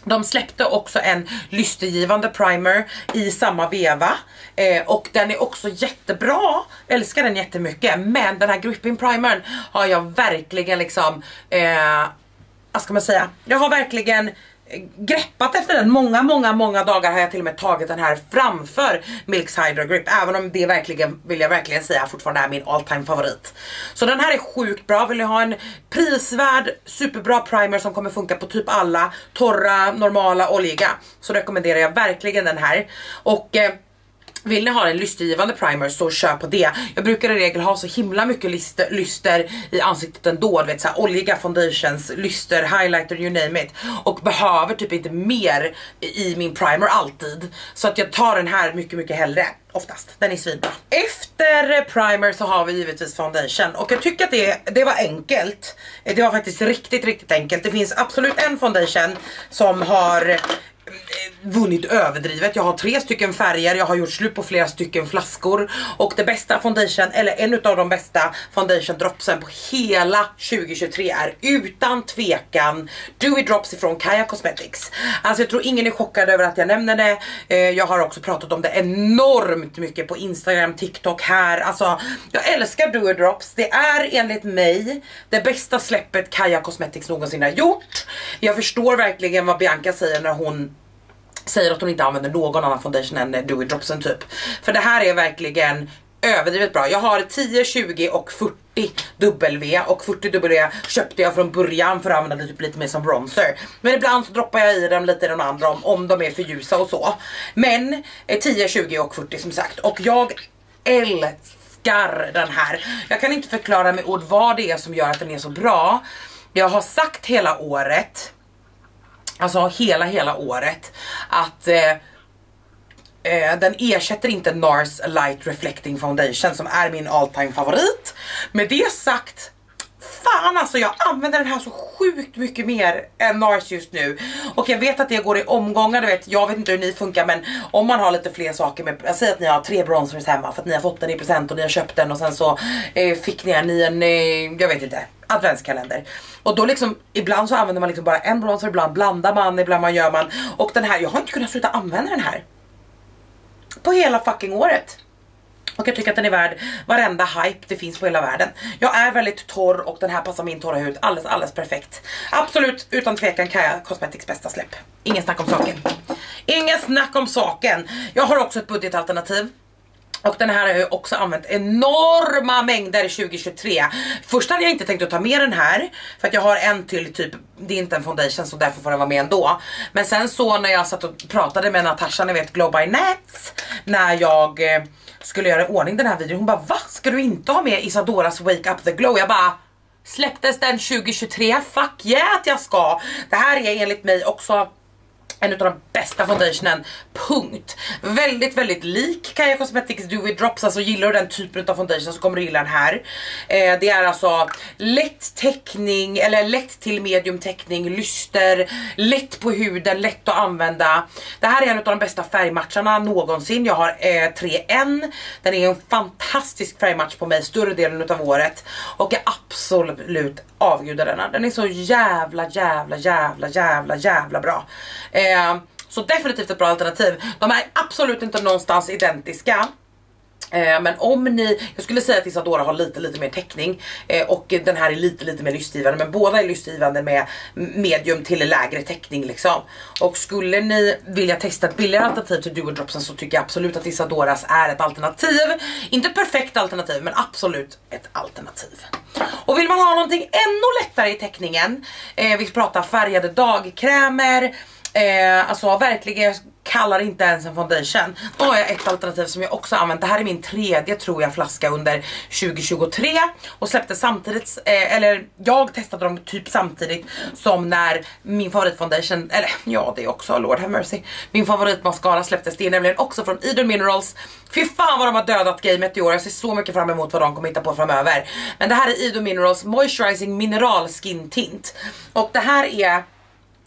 De släppte också en lystergivande primer i samma veva eh, och den är också jättebra, älskar den jättemycket men den här gripping primern har jag verkligen liksom, eh, vad ska man säga, jag har verkligen greppat efter den. Många, många, många dagar har jag till och med tagit den här framför Milks Hydro Grip. Även om det verkligen, vill jag verkligen säga, fortfarande är min all time favorit. Så den här är sjukt bra. Vill ni ha en prisvärd, superbra primer som kommer funka på typ alla torra, normala, oljiga så rekommenderar jag verkligen den här. Och eh, vill ni ha en lystergivande primer så kör på det. Jag brukar i regel ha så himla mycket lyster, lyster i ansiktet ändå. Du vet såhär oljiga foundations, lyster, highlighter, you name it. Och behöver typ inte mer i min primer alltid. Så att jag tar den här mycket mycket hellre. Oftast, den är svinbra. Efter primer så har vi givetvis foundation och jag tycker att det, det var enkelt. Det var faktiskt riktigt riktigt enkelt. Det finns absolut en foundation som har Eh, vunnit överdrivet. Jag har tre stycken färger, jag har gjort slut på flera stycken flaskor och det bästa foundation, eller en av de bästa foundation dropsen på hela 2023 är utan tvekan Dewy Drops ifrån Kaja Cosmetics. Alltså jag tror ingen är chockad över att jag nämner det. Eh, jag har också pratat om det enormt mycket på Instagram, TikTok här. Alltså jag älskar Dewy Drops. Det är enligt mig det bästa släppet Kaja Cosmetics någonsin har gjort. Jag förstår verkligen vad Bianca säger när hon säger att hon inte använder någon annan foundation än Dewy Dropsen typ. För det här är verkligen överdrivet bra. Jag har 10, 20 och 40 W och 40 W köpte jag från början för att använda det typ lite mer som bronzer. Men ibland så droppar jag i dem lite i de andra om, om de är för ljusa och så. Men eh, 10, 20 och 40 som sagt och jag älskar den här. Jag kan inte förklara med ord vad det är som gör att den är så bra. Jag har sagt hela året alltså hela hela året att eh, eh, den ersätter inte NARS Light Reflecting Foundation som är min all time favorit. Med det sagt fan alltså jag använder den här så sjukt mycket mer än NARS just nu. Och jag vet att det går i omgångar, du vet, jag vet inte hur ni funkar men om man har lite fler saker med, jag säger att ni har tre bronzers hemma för att ni har fått den i present och ni har köpt den och sen så eh, fick ni en i en, eh, jag vet inte, adventskalender. Och då liksom, ibland så använder man liksom bara en bronzer, ibland blandar man, ibland man gör man. Och den här, jag har inte kunnat sluta använda den här. På hela fucking året. Och jag tycker att den är värd varenda hype det finns på hela världen. Jag är väldigt torr och den här passar min torra hud alldeles, alldeles perfekt. Absolut, utan tvekan Kaja Cosmetics bästa släpp. Ingen snack om saken. Ingen snack om saken. Jag har också ett budgetalternativ. Och den här har jag också använt enorma mängder 2023. Först hade jag inte tänkt att ta med den här för att jag har en till typ, det är inte en foundation så därför får den vara med ändå. Men sen så när jag satt och pratade med Natasha, ni vet Glow by Nats, när jag eh, skulle göra ordning den här videon, hon bara va? Ska du inte ha med Isadoras Wake Up The Glow? Jag bara släpptes den 2023? Fuck yeah att jag ska! Det här är enligt mig också en av de bästa foundationen, punkt. Väldigt, väldigt lik Kaja Cosmetics Dewy Drops, alltså gillar du den typen av foundation så kommer du gilla den här. Eh, det är alltså lätt täckning, eller lätt till medium täckning, lyster, lätt på huden, lätt att använda. Det här är en av de bästa färgmatcharna någonsin, jag har eh, 3N, den är en fantastisk färgmatch på mig större delen av året och jag absolut avgudar denna. Den är så jävla, jävla, jävla, jävla, jävla bra. Eh, så definitivt ett bra alternativ. De är absolut inte någonstans identiska. Eh, men om ni, jag skulle säga att Isadora har lite lite mer täckning eh, och den här är lite lite mer lystgivande men båda är lystgivande med medium till lägre täckning liksom. Och skulle ni vilja testa ett billigare alternativ till Duo Dropsen så tycker jag absolut att Isadoras är ett alternativ. Inte perfekt alternativ men absolut ett alternativ. Och vill man ha någonting ännu lättare i täckningen, eh, vi pratar färgade dagkrämer, Eh, alltså verkligen, jag kallar inte ens en foundation. Då har jag ett alternativ som jag också använt. Det här är min tredje tror jag flaska under 2023 och släppte samtidigt, eh, eller jag testade dem typ samtidigt som när min favoritfoundation, eller ja det är också Lord have mercy, min favoritmascara släpptes. Det är nämligen också från Eden Minerals. Fy fan vad de har dödat gamet i år, jag ser så mycket fram emot vad de kommer hitta på framöver. Men det här är Eden Minerals Moisturizing Mineral Skin Tint och det här är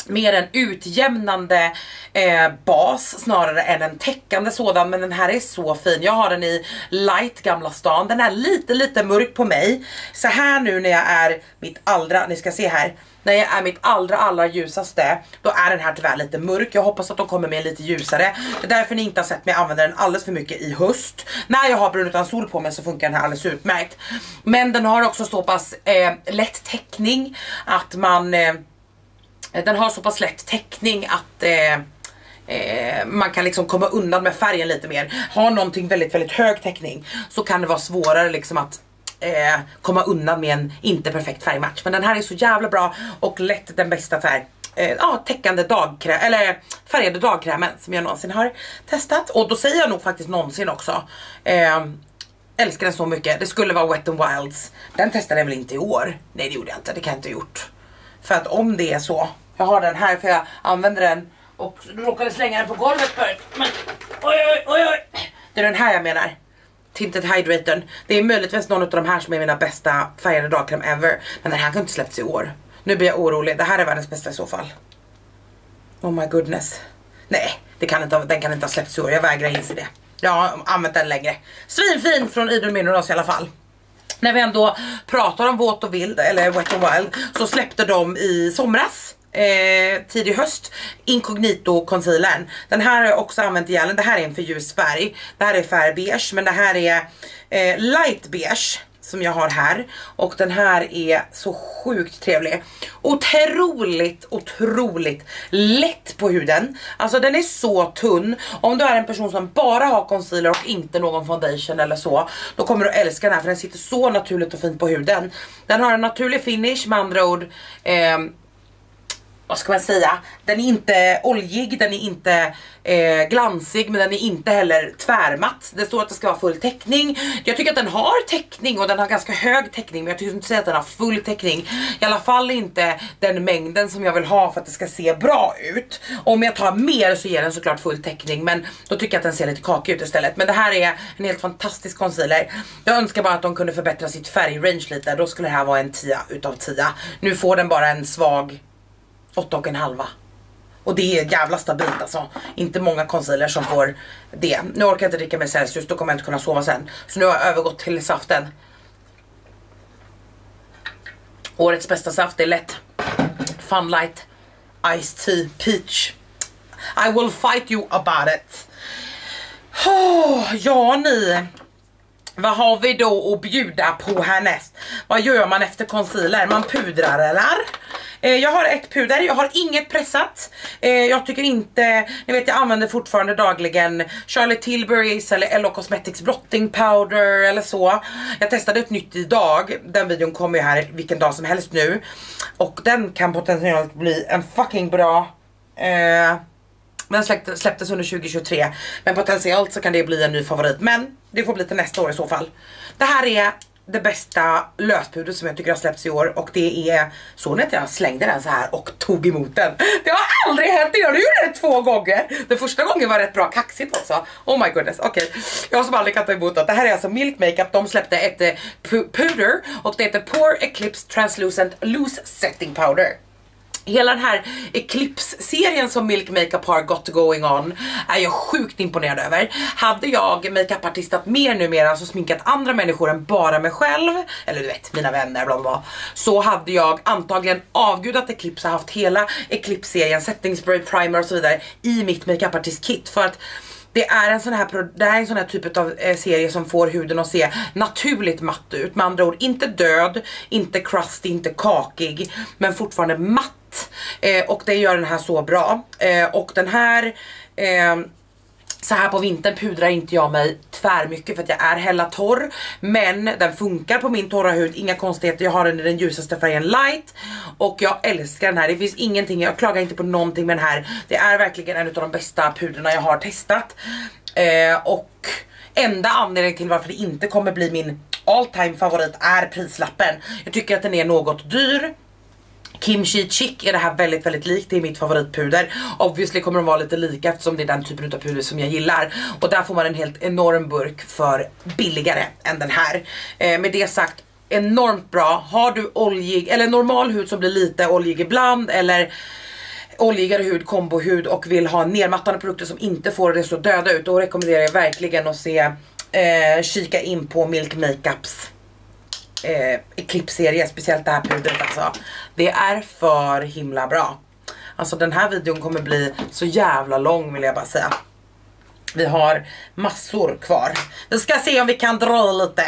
mer en utjämnande eh, bas snarare än en täckande sådan men den här är så fin. Jag har den i light Gamla stan. Den är lite lite mörk på mig. Så här nu när jag är mitt allra, ni ska se här, när jag är mitt allra allra ljusaste då är den här tyvärr lite mörk. Jag hoppas att de kommer med lite ljusare. Det är därför ni inte har sett mig använda den alldeles för mycket i höst. När jag har brun utan sol på mig så funkar den här alldeles utmärkt. Men den har också så pass eh, lätt täckning att man eh, Eh, den har så pass lätt täckning att eh, eh, man kan liksom komma undan med färgen lite mer. Har någonting väldigt väldigt hög täckning så kan det vara svårare liksom att eh, komma undan med en inte perfekt färgmatch. Men den här är så jävla bra och lätt den bästa färg eh, ah, täckande dagkräm, eller färgade dagkrämen som jag någonsin har testat. Och då säger jag nog faktiskt någonsin också. Eh, älskar den så mycket. Det skulle vara Wet n Wilds. Den testade jag väl inte i år? Nej det gjorde jag inte, det kan jag inte ha gjort. För att om det är så jag har den här för jag använder den och råkade slänga den på golvet förut. Men oj oj oj oj. Det är den här jag menar. Tinted Hydratorn. Det är möjligtvis någon av de här som är mina bästa färgade dagkräm ever. Men den här kan inte släppts i år. Nu blir jag orolig. Det här är världens bästa i så fall. Oh my goodness. Nej, det kan inte, den kan inte ha släppts i år. Jag vägrar inse det. Jag har använt den längre. Svinfin från Idol Minerals i alla fall när vi ändå pratar om våt och vild, eller wet and wild, så släppte de i somras eh, tidig höst Incognito concealern. Den här har jag också använt ihjäl. Det här är en för ljus färg. Det här är färg beige men det här är eh, light beige som jag har här och den här är så sjukt trevlig. Otroligt, otroligt lätt på huden. Alltså den är så tunn. Om du är en person som bara har concealer och inte någon foundation eller så, då kommer du älska den här för den sitter så naturligt och fint på huden. Den har en naturlig finish med andra ord. Eh, vad ska man säga, den är inte oljig, den är inte eh, glansig men den är inte heller tvärmatt. Det står att det ska vara full täckning. Jag tycker att den har täckning och den har ganska hög täckning men jag tycker inte säga att den har full täckning. I alla fall inte den mängden som jag vill ha för att det ska se bra ut. Om jag tar mer så ger den såklart full täckning men då tycker jag att den ser lite kakig ut istället. Men det här är en helt fantastisk concealer. Jag önskar bara att de kunde förbättra sitt färgrange lite, då skulle det här vara en 10 utav 10. Nu får den bara en svag åtta och en halva. Och det är jävla stabilt alltså. Inte många concealer som får det. Nu orkar jag inte dricka mer Celsius, då kommer jag inte kunna sova sen. Så nu har jag övergått till saften. Årets bästa saft är lätt. Funlight Iced Tea Peach. I will fight you about it. Oh, ja ni. Vad har vi då att bjuda på härnäst? Vad gör man efter concealer? Man pudrar eller? Eh, jag har ett puder, jag har inget pressat. Eh, jag tycker inte, ni vet jag använder fortfarande dagligen Charlotte Tilburys eller LO Cosmetics blotting powder eller så. Jag testade ett nytt idag, den videon kommer ju här vilken dag som helst nu. Och den kan potentiellt bli en fucking bra eh, den släpptes, släpptes under 2023 Men potentiellt så kan det bli en ny favorit Men det får bli till nästa år i så fall Det här är det bästa löspudret som jag tycker har släppts i år och det är så att jag slängde den så här och tog emot den. Det har aldrig hänt, jag gjorde det två gånger. Den första gången var rätt bra kaxigt också. Oh my goodness, okej. Okay. Jag har som aldrig kan ta emot det. Det här är alltså Milk Makeup, de släppte ett eh, puder och det heter Pore Eclipse Translucent Loose Setting Powder. Hela den här Eclipse-serien som Milk Makeup har got going on är jag sjukt imponerad över. Hade jag makeupartistat mer numera, alltså sminkat andra människor än bara mig själv, eller du vet mina vänner bla bla bla, så hade jag antagligen avgudat Eclipse och haft hela Eclipse-serien, setting spray, primer och så vidare i mitt makeupartist-kit för att det är en sån här, det är en sån här typ av eh, serie som får huden att se naturligt matt ut. Med andra ord, inte död, inte crusty, inte kakig, men fortfarande matt. Eh, och det gör den här så bra. Eh, och den här eh, så här på vintern pudrar inte jag mig tvär mycket för att jag är hella torr Men den funkar på min torra hud, inga konstigheter, jag har den i den ljusaste färgen light. Och jag älskar den här, det finns ingenting, jag klagar inte på någonting med den här. Det är verkligen en av de bästa pudrarna jag har testat. Eh, Och enda anledningen till varför det inte kommer bli min all time favorit är prislappen. Jag tycker att den är något dyr. Kimchi Chick är det här väldigt väldigt likt, det är mitt favoritpuder. Obviously kommer de vara lite lika eftersom det är den typen av puder som jag gillar. Och där får man en helt enorm burk för billigare än den här. Eh, med det sagt, enormt bra. Har du oljig, eller normal hud som blir lite oljig ibland eller oljigare hud, kombohud och vill ha nermattande produkter som inte får det så döda ut, då rekommenderar jag verkligen att se, eh, kika in på Milk Makeups eh, Eclipse-serie, speciellt det här pudret alltså. Det är för himla bra. Alltså den här videon kommer bli så jävla lång vill jag bara säga. Vi har massor kvar. Vi ska se om vi kan dra lite.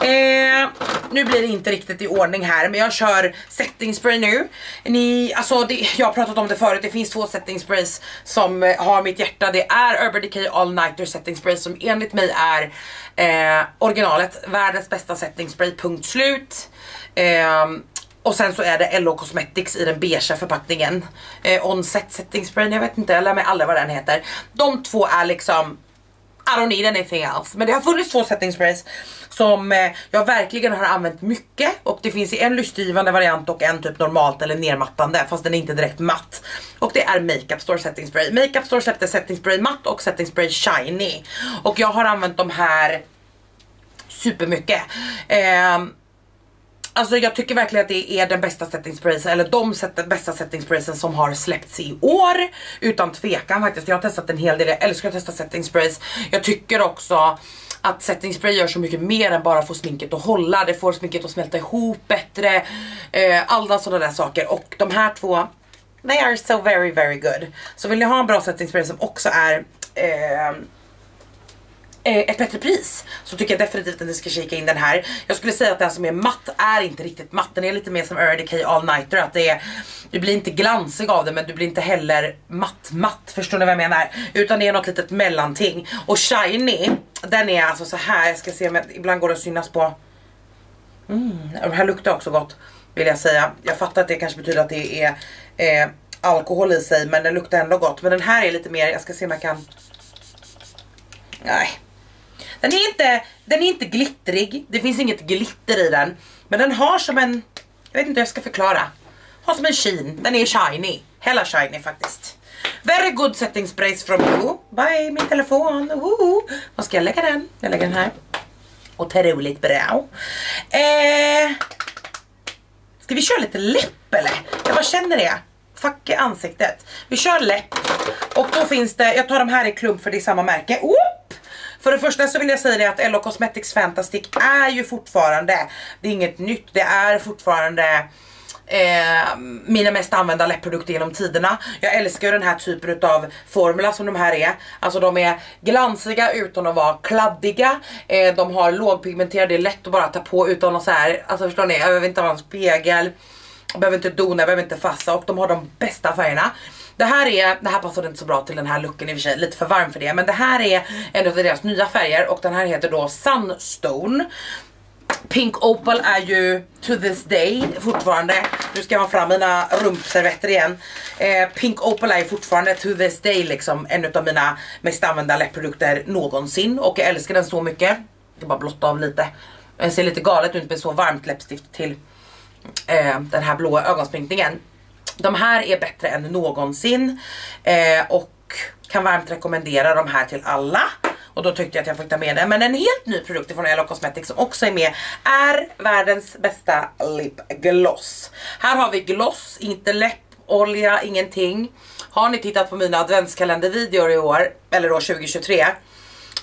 Eh, nu blir det inte riktigt i ordning här men jag kör setting spray nu. Ni, alltså det, jag har pratat om det förut, det finns två setting sprays som eh, har mitt hjärta. Det är Urban Decay All Nighter setting spray som enligt mig är eh, originalet, världens bästa setting spray, punkt slut. Eh, och sen så är det LO Cosmetics i den beiga förpackningen. Eh, Onset setting spray, jag vet inte, jag lär mig aldrig vad den heter. De två är liksom I don't need anything else. Men det har funnits två setting sprays som eh, jag verkligen har använt mycket och det finns i en lystgivande variant och en typ normalt eller nermattande fast den är inte direkt matt. Och det är Makeup Store setting spray. Makeup Store släppte setting spray matt och setting spray shiny. Och jag har använt de här supermycket. Eh, Alltså jag tycker verkligen att det är den bästa setting spraysen, eller de set bästa setting spraysen som har släppts i år. Utan tvekan faktiskt, jag har testat en hel del, jag älskar att testa settingsprays. Jag tycker också att setting spray gör så mycket mer än bara få sminket att hålla. Det får sminket att smälta ihop bättre, eh, alla sådana där saker. Och de här två, they are so very very good. Så vill ni ha en bra setting spray som också är Eh, Eh, ett bättre pris så tycker jag definitivt att ni ska kika in den här. Jag skulle säga att den som är matt är inte riktigt matt, den är lite mer som Early All Nighter att det är, du blir inte glansig av det men du blir inte heller matt matt, förstår ni vad jag menar? Utan det är något litet mellanting. Och Shiny, den är alltså så här. jag ska se om jag, ibland går det att synas på. Mm, den här luktar också gott vill jag säga. Jag fattar att det kanske betyder att det är eh, alkohol i sig men den luktar ändå gott. Men den här är lite mer, jag ska se om jag kan Nej, den är inte, den är inte glittrig, det finns inget glitter i den. Men den har som en, jag vet inte hur jag ska förklara. Har som en sheen, den är shiny. Hela shiny faktiskt. Very good setting sprays from you. Bye min telefon. Woho. Var ska jag lägga den? Jag lägger den här. Otroligt bra. Eh, ska vi köra lite läpp eller? Jag bara känner det. Fuck ansiktet. Vi kör läpp. Och då finns det, jag tar de här i klump för det är samma märke. Oh! För det första så vill jag säga det att LO Cosmetics Fantastic är ju fortfarande, det är inget nytt, det är fortfarande Eh, mina mest använda läppprodukter genom tiderna. Jag älskar ju den här typen av formula som de här är. Alltså de är glansiga utan att vara kladdiga. Eh, de har lågpigmenterade, det är lätt att bara ta på utan att så här, alltså förstår ni, jag behöver inte ha en spegel. Behöver inte dona, behöver inte fassa och de har de bästa färgerna. Det här är, det här passade inte så bra till den här looken i och för sig, lite för varm för det. Men det här är en av deras nya färger och den här heter då Sunstone. Pink Opal är ju to this day fortfarande, nu ska jag ha fram mina rumpservetter igen. Eh, Pink Opal är fortfarande to this day liksom en av mina mest använda läppprodukter någonsin och jag älskar den så mycket. Jag ska bara blotta av lite. Den ser lite galet ut med så varmt läppstift till eh, den här blåa ögonsprinkningen. De här är bättre än någonsin eh, och kan varmt rekommendera de här till alla. Och då tyckte jag att jag fick ta med den. Men en helt ny produkt från LA Cosmetics som också är med är världens bästa lipgloss. Här har vi gloss, inte läppolja, ingenting. Har ni tittat på mina adventskalendervideor i år, eller då 2023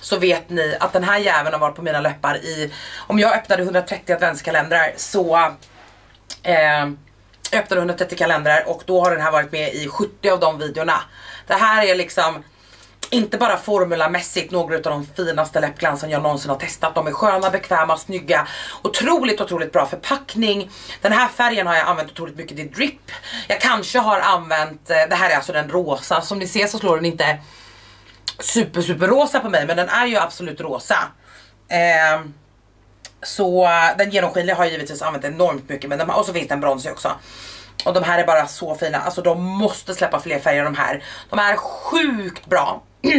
så vet ni att den här jäveln har varit på mina läppar i, om jag öppnade 130 adventskalendrar så eh, öppnade 130 kalendrar och då har den här varit med i 70 av de videorna. Det här är liksom inte bara formulamässigt några av de finaste läppglansen jag någonsin har testat. De är sköna, bekväma, snygga. Otroligt, otroligt bra förpackning. Den här färgen har jag använt otroligt mycket i drip. Jag kanske har använt, eh, det här är alltså den rosa. Som ni ser så slår den inte super, super rosa på mig, men den är ju absolut rosa. Eh, så eh, den genomskinliga har jag givetvis använt enormt mycket, men de, och så finns det en bronsig också. Och de här är bara så fina, alltså de måste släppa fler färger de här. De är sjukt bra.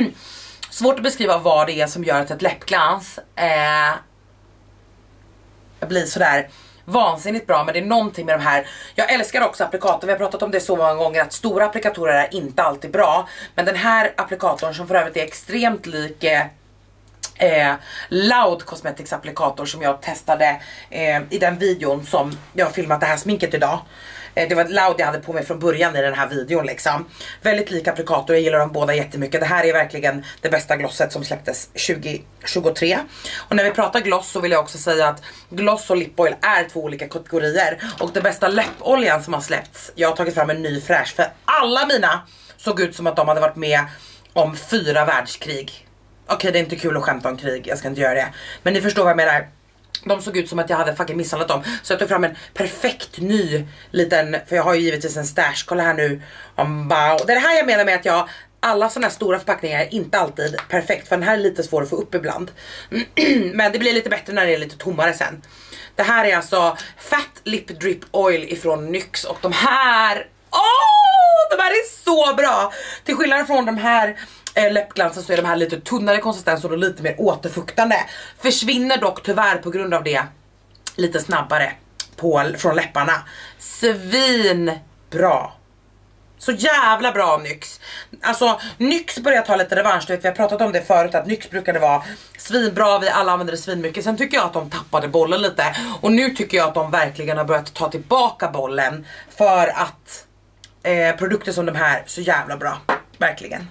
Svårt att beskriva vad det är som gör att ett läppglans eh, blir sådär vansinnigt bra men det är någonting med de här. Jag älskar också applikator, vi har pratat om det så många gånger att stora applikatorer är inte alltid bra. Men den här applikatorn som för övrigt är extremt lik eh, eh, Loud Cosmetics applikator som jag testade eh, i den videon som jag har filmat det här sminket idag. Eh, det var Loud jag hade på mig från början i den här videon liksom. Väldigt lik applikator, jag gillar dem båda jättemycket. Det här är verkligen det bästa glosset som släpptes 2023. Och när vi pratar gloss så vill jag också säga att gloss och lip oil är två olika kategorier. Och den bästa läppoljan som har släppts, jag har tagit fram en ny fräsch för alla mina såg ut som att de hade varit med om fyra världskrig. Okej okay, det är inte kul att skämta om krig, jag ska inte göra det. Men ni förstår vad jag menar. De såg ut som att jag hade fucking misshandlat dem. Så jag tog fram en perfekt ny liten, för jag har ju givetvis en stash, kolla här nu. Um, det är det här jag menar med att jag alla sådana här stora förpackningar är inte alltid perfekt för den här är lite svår att få upp ibland. Men det blir lite bättre när det är lite tommare sen. Det här är alltså Fat Lip Drip Oil ifrån NYX och de här, åh, oh, de här är så bra! Till skillnad från de här eh, läppglansen så är de här lite tunnare konsistens och lite mer återfuktande. Försvinner dock tyvärr på grund av det lite snabbare på, från läpparna. Svin bra. Så jävla bra NYX. Alltså NYX börjar ta lite revansch, du vet, vi har pratat om det förut att NYX brukade vara svinbra, vi alla använde det svinmycket. Sen tycker jag att de tappade bollen lite och nu tycker jag att de verkligen har börjat ta tillbaka bollen för att eh, produkter som de här så jävla bra, verkligen.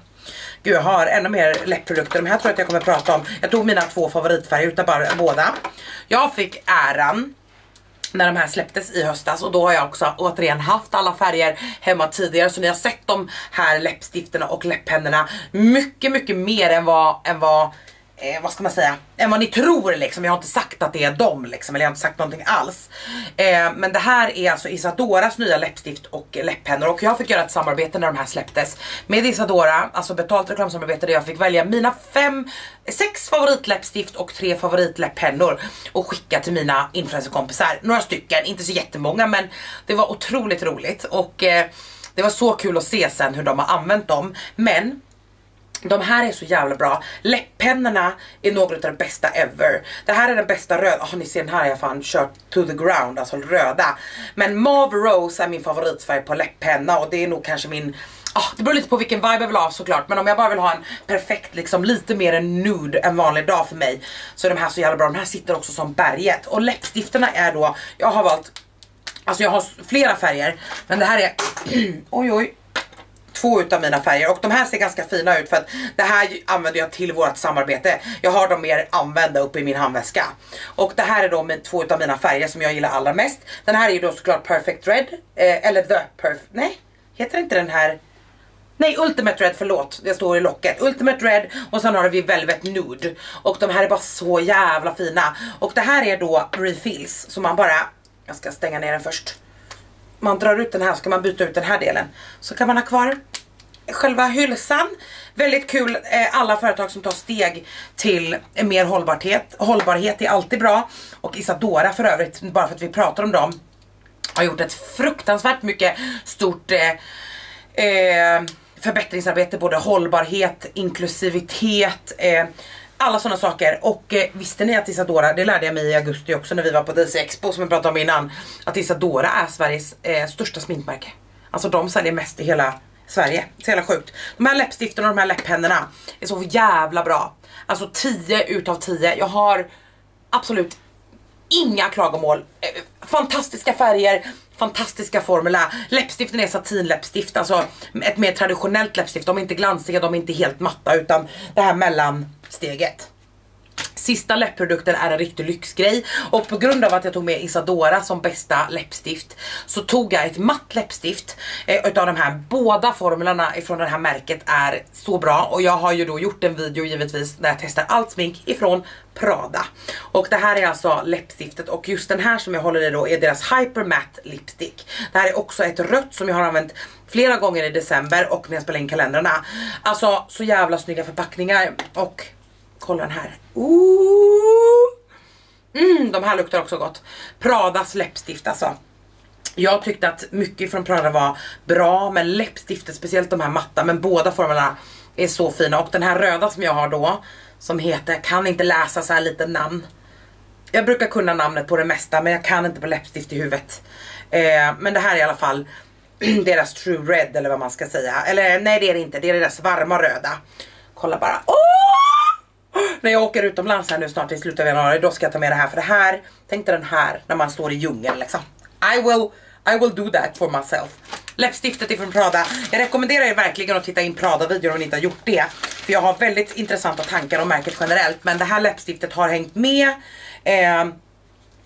Gud jag har ännu mer läppprodukter, de här tror jag att jag kommer prata om. Jag tog mina två favoritfärger utav bara båda. Jag fick äran när de här släpptes i höstas och då har jag också återigen haft alla färger hemma tidigare så ni har sett de här läppstifterna och läppennorna mycket mycket mer än vad, än vad eh, vad ska man säga, än vad ni tror liksom. Jag har inte sagt att det är dem liksom, eller jag har inte sagt någonting alls. Eh, men det här är alltså Isadoras nya läppstift och läpppennor och jag fick göra ett samarbete när de här släpptes med Isadora, alltså betalt reklamsamarbete där jag fick välja mina fem, sex favoritläppstift och tre favoritläpppennor och skicka till mina influencerkompisar. Några stycken, inte så jättemånga men det var otroligt roligt och eh, det var så kul att se sen hur de har använt dem. Men de här är så jävla bra. Läpppennorna är några av de bästa ever. Det här är den bästa röda. Oh, ni ser den här har jag fan kört to the ground, alltså röda. Men Mauve Rose är min favoritfärg på läpppenna och det är nog kanske min Oh, det beror lite på vilken vibe jag vill ha såklart men om jag bara vill ha en perfekt liksom lite mer en nude en vanlig dag för mig så är de här så jävla bra. De här sitter också som berget och läppstifterna är då, jag har valt, alltså jag har flera färger men det här är, oj oj två utav mina färger och de här ser ganska fina ut för att det här använder jag till vårt samarbete. Jag har dem mer använda uppe i min handväska. Och det här är då med två utav mina färger som jag gillar allra mest. Den här är ju då såklart Perfect Red, eh, eller The Perfect, nej, heter inte den här Nej, Ultimate Red, förlåt. Det står i locket. Ultimate Red och sen har vi Velvet Nude. Och de här är bara så jävla fina. Och det här är då refills. Så man bara, jag ska stänga ner den först. Man drar ut den här så kan man byta ut den här delen. Så kan man ha kvar själva hylsan. Väldigt kul, eh, alla företag som tar steg till mer hållbarhet. Hållbarhet är alltid bra. Och Isadora för övrigt, bara för att vi pratar om dem, har gjort ett fruktansvärt mycket stort eh, eh, förbättringsarbete, både hållbarhet, inklusivitet, eh, alla sådana saker. Och eh, visste ni att Isadora, det lärde jag mig i augusti också när vi var på DC Expo som vi pratade om innan, att Isadora är Sveriges eh, största sminkmärke. Alltså de säljer mest i hela Sverige. Så jävla sjukt. De här läppstiften och de här läpphänderna är så jävla bra. Alltså 10 utav 10. Jag har absolut inga klagomål. Eh, fantastiska färger, fantastiska formula. Läppstiften är satinläppstift, alltså ett mer traditionellt läppstift. De är inte glansiga, de är inte helt matta utan det här mellan steget. Sista läppprodukten är en riktig lyxgrej och på grund av att jag tog med Isadora som bästa läppstift så tog jag ett matt läppstift eh, utav de här båda formlerna ifrån det här märket är så bra och jag har ju då gjort en video givetvis där jag testar allt smink ifrån Prada. Och det här är alltså läppstiftet och just den här som jag håller i då är deras Hyper Matte Lipstick. Det här är också ett rött som jag har använt flera gånger i december och när jag spelar in kalendrarna. Alltså så jävla snygga förpackningar och kolla den här. Ooh. Mm, de här luktar också gott. Pradas läppstift alltså. Jag tyckte att mycket från Prada var bra men läppstiftet, speciellt de här matta, men båda formerna är så fina. Och den här röda som jag har då, som heter, kan inte läsa så här lite namn. Jag brukar kunna namnet på det mesta men jag kan inte på läppstift i huvudet. Eh, men det här är i alla fall deras true red eller vad man ska säga. Eller nej det är det inte, det är deras varma röda. Kolla bara, åh! När jag åker utomlands här nu snart i slutet av januari då ska jag ta med det här för det här, tänk dig den här när man står i djungeln liksom. I will, I will do that for myself. Läppstiftet ifrån Prada. Jag rekommenderar er verkligen att titta in Prada-videon om ni inte har gjort det. För jag har väldigt intressanta tankar om märket generellt. Men det här läppstiftet har hängt med. Eh,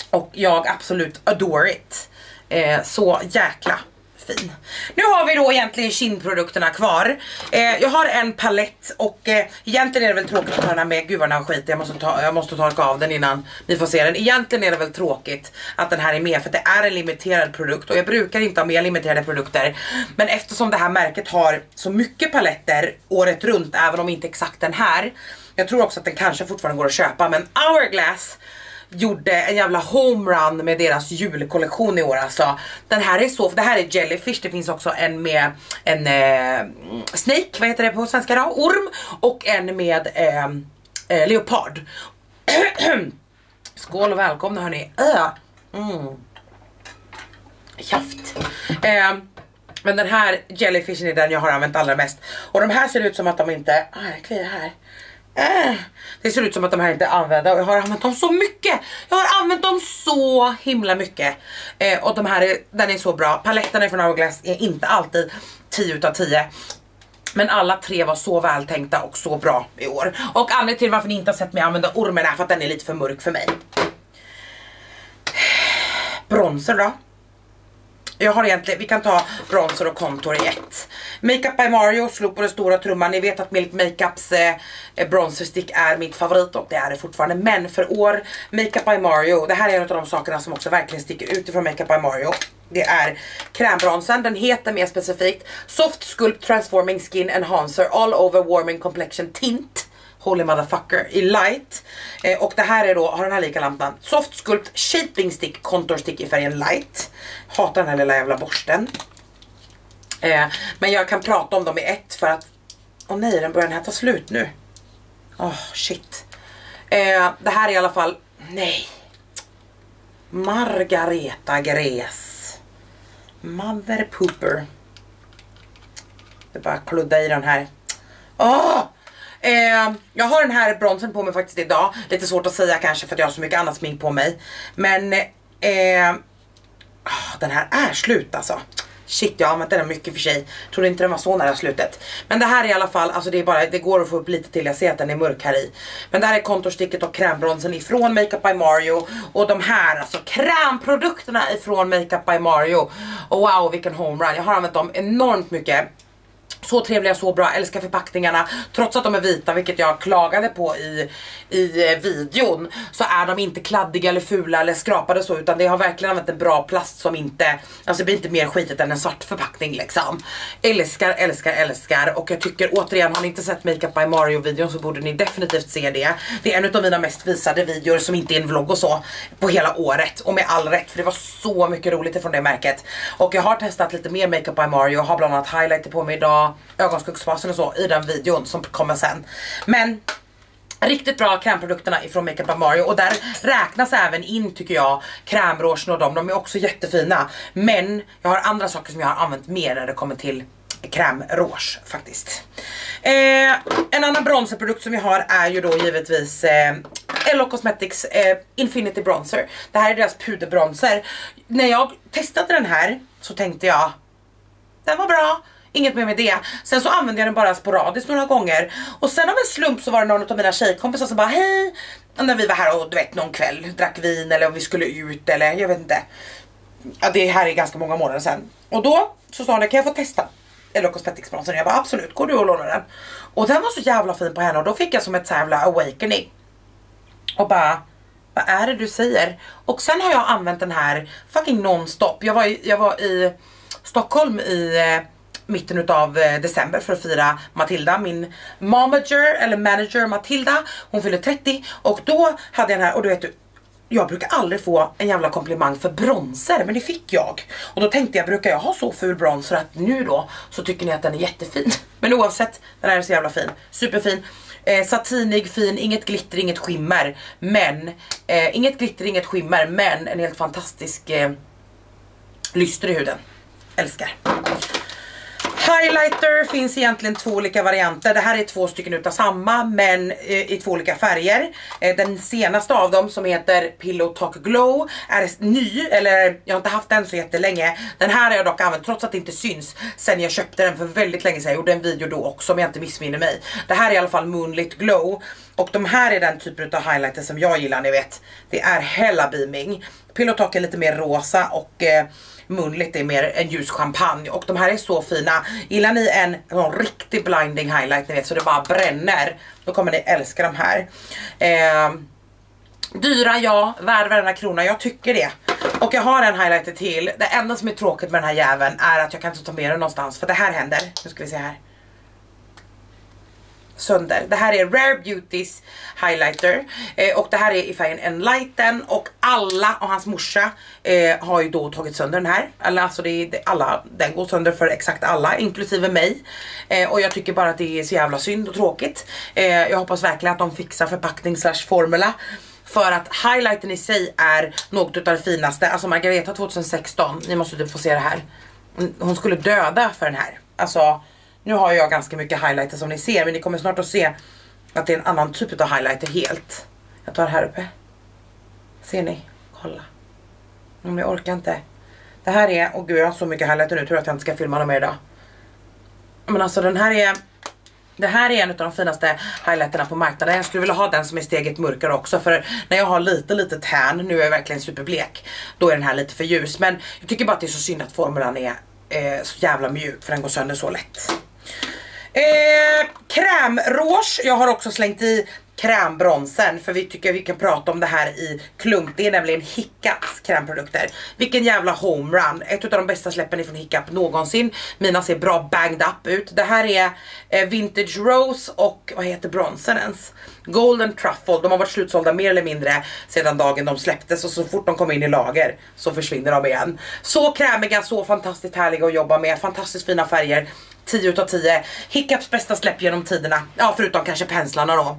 och jag absolut adore it. Eh, så jäkla fin. Nu har vi då egentligen kindprodukterna kvar. Eh, jag har en palett och eh, egentligen är det väl tråkigt att ta den här med, gud vad den skit, jag måste, ta, jag måste torka av den innan ni får se den. Egentligen är det väl tråkigt att den här är med för det är en limiterad produkt och jag brukar inte ha med limiterade produkter. Men eftersom det här märket har så mycket paletter året runt, även om inte exakt den här. Jag tror också att den kanske fortfarande går att köpa men Hourglass gjorde en jävla homerun med deras julkollektion i år alltså. Den här är så, det här är Jellyfish, det finns också en med en eh, Snake, vad heter det på svenska då? Orm och en med eh, eh, Leopard. Skål och välkomna hörni. Äh. Mm. Jaft. Eh, men den här Jellyfishen är den jag har använt allra mest. Och de här ser ut som att de inte, ah, jag kliar här. Äh, det ser ut som att de här inte är använda och jag har använt dem så mycket. Jag har använt dem så himla mycket. Eh, och de här är, den är så bra. Paletterna från Hourglass är inte alltid 10 utav 10. Men alla tre var så vältänkta och så bra i år. Och anledningen till varför ni inte har sett mig använda ormen är för att den är lite för mörk för mig. Bronser då? Jag har egentligen, vi kan ta bronzer och contour i ett. Makeup by Mario slog på den stora trumman. Ni vet att Milk Makeups eh, bronzer stick är mitt favorit och det är det fortfarande. Men för år, Makeup by Mario, det här är en av de sakerna som också verkligen sticker ut ifrån Makeup by Mario. Det är krämbronsen, den heter mer specifikt Soft Sculpt Transforming Skin Enhancer All Over Warming Complexion Tint. Holy motherfucker i light. Eh, och det här är då, har den här lika lampan. Soft Sculpt Shaping Stick Contour Stick i färgen light. Hatar den här lilla jävla borsten. Eh, men jag kan prata om dem i ett för att, åh oh nej den börjar den här ta slut nu. Åh oh, shit. Eh, det här är i alla fall, nej. Margareta Gräs. Mother Pooper. Det bara kludda i den här. Åh! Oh! Eh, jag har den här bronsen på mig faktiskt idag. Lite svårt att säga kanske för att jag har så mycket annat smink på mig. Men eh, ah, den här är slut alltså. Shit jag har använt den här mycket för sig. Trodde inte den var så nära slutet. Men det här är i alla fall, alltså det är bara, det går att få upp lite till. Jag ser att den är mörk här i. Men det här är kontorsticket och krämbronsen ifrån Makeup by Mario. Och de här alltså krämprodukterna ifrån Makeup by Mario. Och wow vilken homerun. Jag har använt dem enormt mycket. Så trevliga, så bra, älskar förpackningarna. Trots att de är vita, vilket jag klagade på i, i eh, videon, så är de inte kladdiga eller fula eller skrapade så, utan det har verkligen använt en bra plast som inte, alltså det blir inte mer skitigt än en svart förpackning liksom. Älskar, älskar, älskar och jag tycker återigen, har ni inte sett Makeup by Mario videon så borde ni definitivt se det. Det är en av mina mest visade videor som inte är en vlogg och så, på hela året. Och med all rätt, för det var så mycket roligt ifrån det märket. Och jag har testat lite mer Makeup by Mario, har bland annat highlighter på mig idag ögonskuggsfasen och så i den videon som kommer sen. Men Riktigt bra krämprodukterna ifrån Makeup by Mario och där räknas även in tycker jag krämrogen och dem, de är också jättefina. Men jag har andra saker som jag har använt mer när det kommer till krämrouge faktiskt. Eh, en annan bronzerprodukt som jag har är ju då givetvis eh, Ello Cosmetics eh, Infinity Bronzer. Det här är deras puderbronzer. När jag testade den här så tänkte jag den var bra, Inget mer med det. Sen så använde jag den bara sporadiskt några gånger. Och sen av en slump så var det någon av mina tjejkompisar som bara hej. När vi var här och du vet någon kväll drack vin eller om vi skulle ut eller jag vet inte. Ja det här är ganska många månader sedan. Och då så sa hon kan jag få testa? Eller Cosmetics bronzer. Jag bara absolut, går du och lånar den? Och den var så jävla fin på henne och då fick jag som ett så jävla awakening. Och bara vad är det du säger? Och sen har jag använt den här fucking nonstop. Jag var i, jag var i Stockholm i eh, mitten utav eh, december för att fira Matilda, min momager eller manager Matilda, hon fyller 30 och då hade jag den här och du vet du jag brukar aldrig få en jävla komplimang för bronser men det fick jag. Och då tänkte jag, brukar jag ha så ful bronser att nu då så tycker ni att den är jättefin. Men oavsett, den här är så jävla fin. Superfin. Eh, satinig, fin, inget glitter, inget skimmer. Men, eh, inget glitter, inget skimmer men en helt fantastisk eh, lyster i huden. Älskar. Highlighter finns egentligen två olika varianter. Det här är två stycken utav samma men eh, i två olika färger. Eh, den senaste av dem som heter Pillow Talk Glow är ny, eller jag har inte haft den så jättelänge. Den här har jag dock använt trots att det inte syns sen jag köpte den för väldigt länge sedan. Jag gjorde en video då också om jag inte missminner mig. Det här är i alla fall Moonlit Glow och de här är den typen av highlighter som jag gillar ni vet. Det är hella beaming. Pillow Talk är lite mer rosa och eh, Munligt det är mer en ljus champagne och de här är så fina. Gillar ni en, en riktig blinding highlight ni vet så det bara bränner, då kommer ni älska de här. Eh, dyra ja, värd varenda krona, jag tycker det. Och jag har en highlighter till, det enda som är tråkigt med den här jäveln är att jag kan inte ta med den någonstans för det här händer. Nu ska vi se här sönder. Det här är Rare Beauties highlighter eh, och det här är i färgen Enlighten och alla och hans morsa eh, har ju då tagit sönder den här. Alltså det är, alla, den går sönder för exakt alla inklusive mig eh, och jag tycker bara att det är så jävla synd och tråkigt. Eh, jag hoppas verkligen att de fixar förpackning slash formula för att highlighten i sig är något av det finaste. Alltså Margareta 2016, ni måste typ få se det här. Hon skulle döda för den här. Alltså nu har jag ganska mycket highlighter som ni ser men ni kommer snart att se att det är en annan typ av highlighter helt. Jag tar här uppe. Ser ni? Kolla. Men jag orkar inte. Det här är, åh gud jag har så mycket highlighter nu, tror att jag inte ska filma dem mer idag. Men alltså den här är det här är en av de finaste highlighterna på marknaden. Jag skulle vilja ha den som är steget mörkare också för när jag har lite lite tan, nu är jag verkligen superblek, då är den här lite för ljus. Men jag tycker bara att det är så synd att formulan är eh, så jävla mjuk för den går sönder så lätt. Eh, krämrouge, jag har också slängt i krämbronsen för vi tycker vi kan prata om det här i klump. Det är nämligen Hiccups krämprodukter. Vilken jävla homerun. Ett av de bästa släppen ifrån Hiccup någonsin. Mina ser bra banged up ut. Det här är eh, Vintage Rose och vad heter bronsen ens? Golden Truffle. De har varit slutsålda mer eller mindre sedan dagen de släpptes och så fort de kommer in i lager så försvinner de igen. Så krämiga, så fantastiskt härliga att jobba med. Fantastiskt fina färger. 10 utav 10. Hiccups bästa släpp genom tiderna. Ja förutom kanske penslarna då.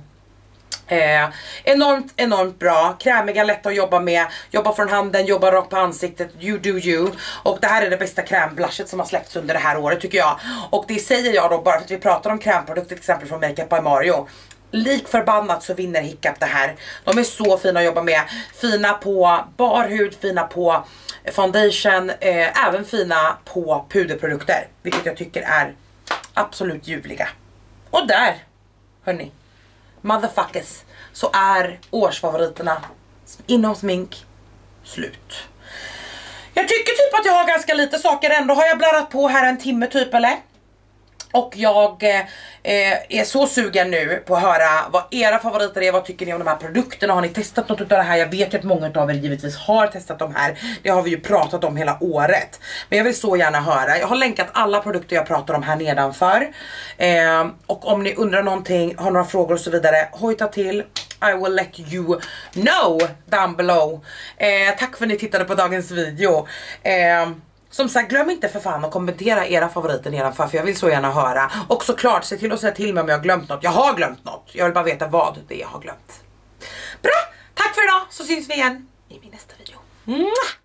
Eh, enormt, enormt bra, krämiga, lätta att jobba med, jobba från handen, jobba rakt på ansiktet, you do you. Och det här är det bästa krämblushet som har släppts under det här året tycker jag. Och det säger jag då bara för att vi pratar om krämprodukter till exempel från Makeup by Mario lik förbannat så vinner Hiccup det här. De är så fina att jobba med. Fina på bar hud, fina på foundation, eh, även fina på puderprodukter. Vilket jag tycker är absolut ljuvliga. Och där, hörni, motherfuckers, så är årsfavoriterna inom smink slut. Jag tycker typ att jag har ganska lite saker ändå. Har jag bladdat på här en timme typ eller? Och jag eh, är så sugen nu på att höra vad era favoriter är, vad tycker ni om de här produkterna, har ni testat något av det här? Jag vet ju att många av er givetvis har testat de här, det har vi ju pratat om hela året. Men jag vill så gärna höra, jag har länkat alla produkter jag pratar om här nedanför. Eh, och om ni undrar någonting, har några frågor och så vidare, hojta till. I will let you know down below. Eh, tack för att ni tittade på dagens video. Eh, som sagt glöm inte för fan att kommentera era favoriter nedanför för jag vill så gärna höra. Och såklart se till att säga till mig om jag har glömt något. Jag har glömt något. Jag vill bara veta vad det är jag har glömt. Bra, tack för idag så syns vi igen i min nästa video. Mwah!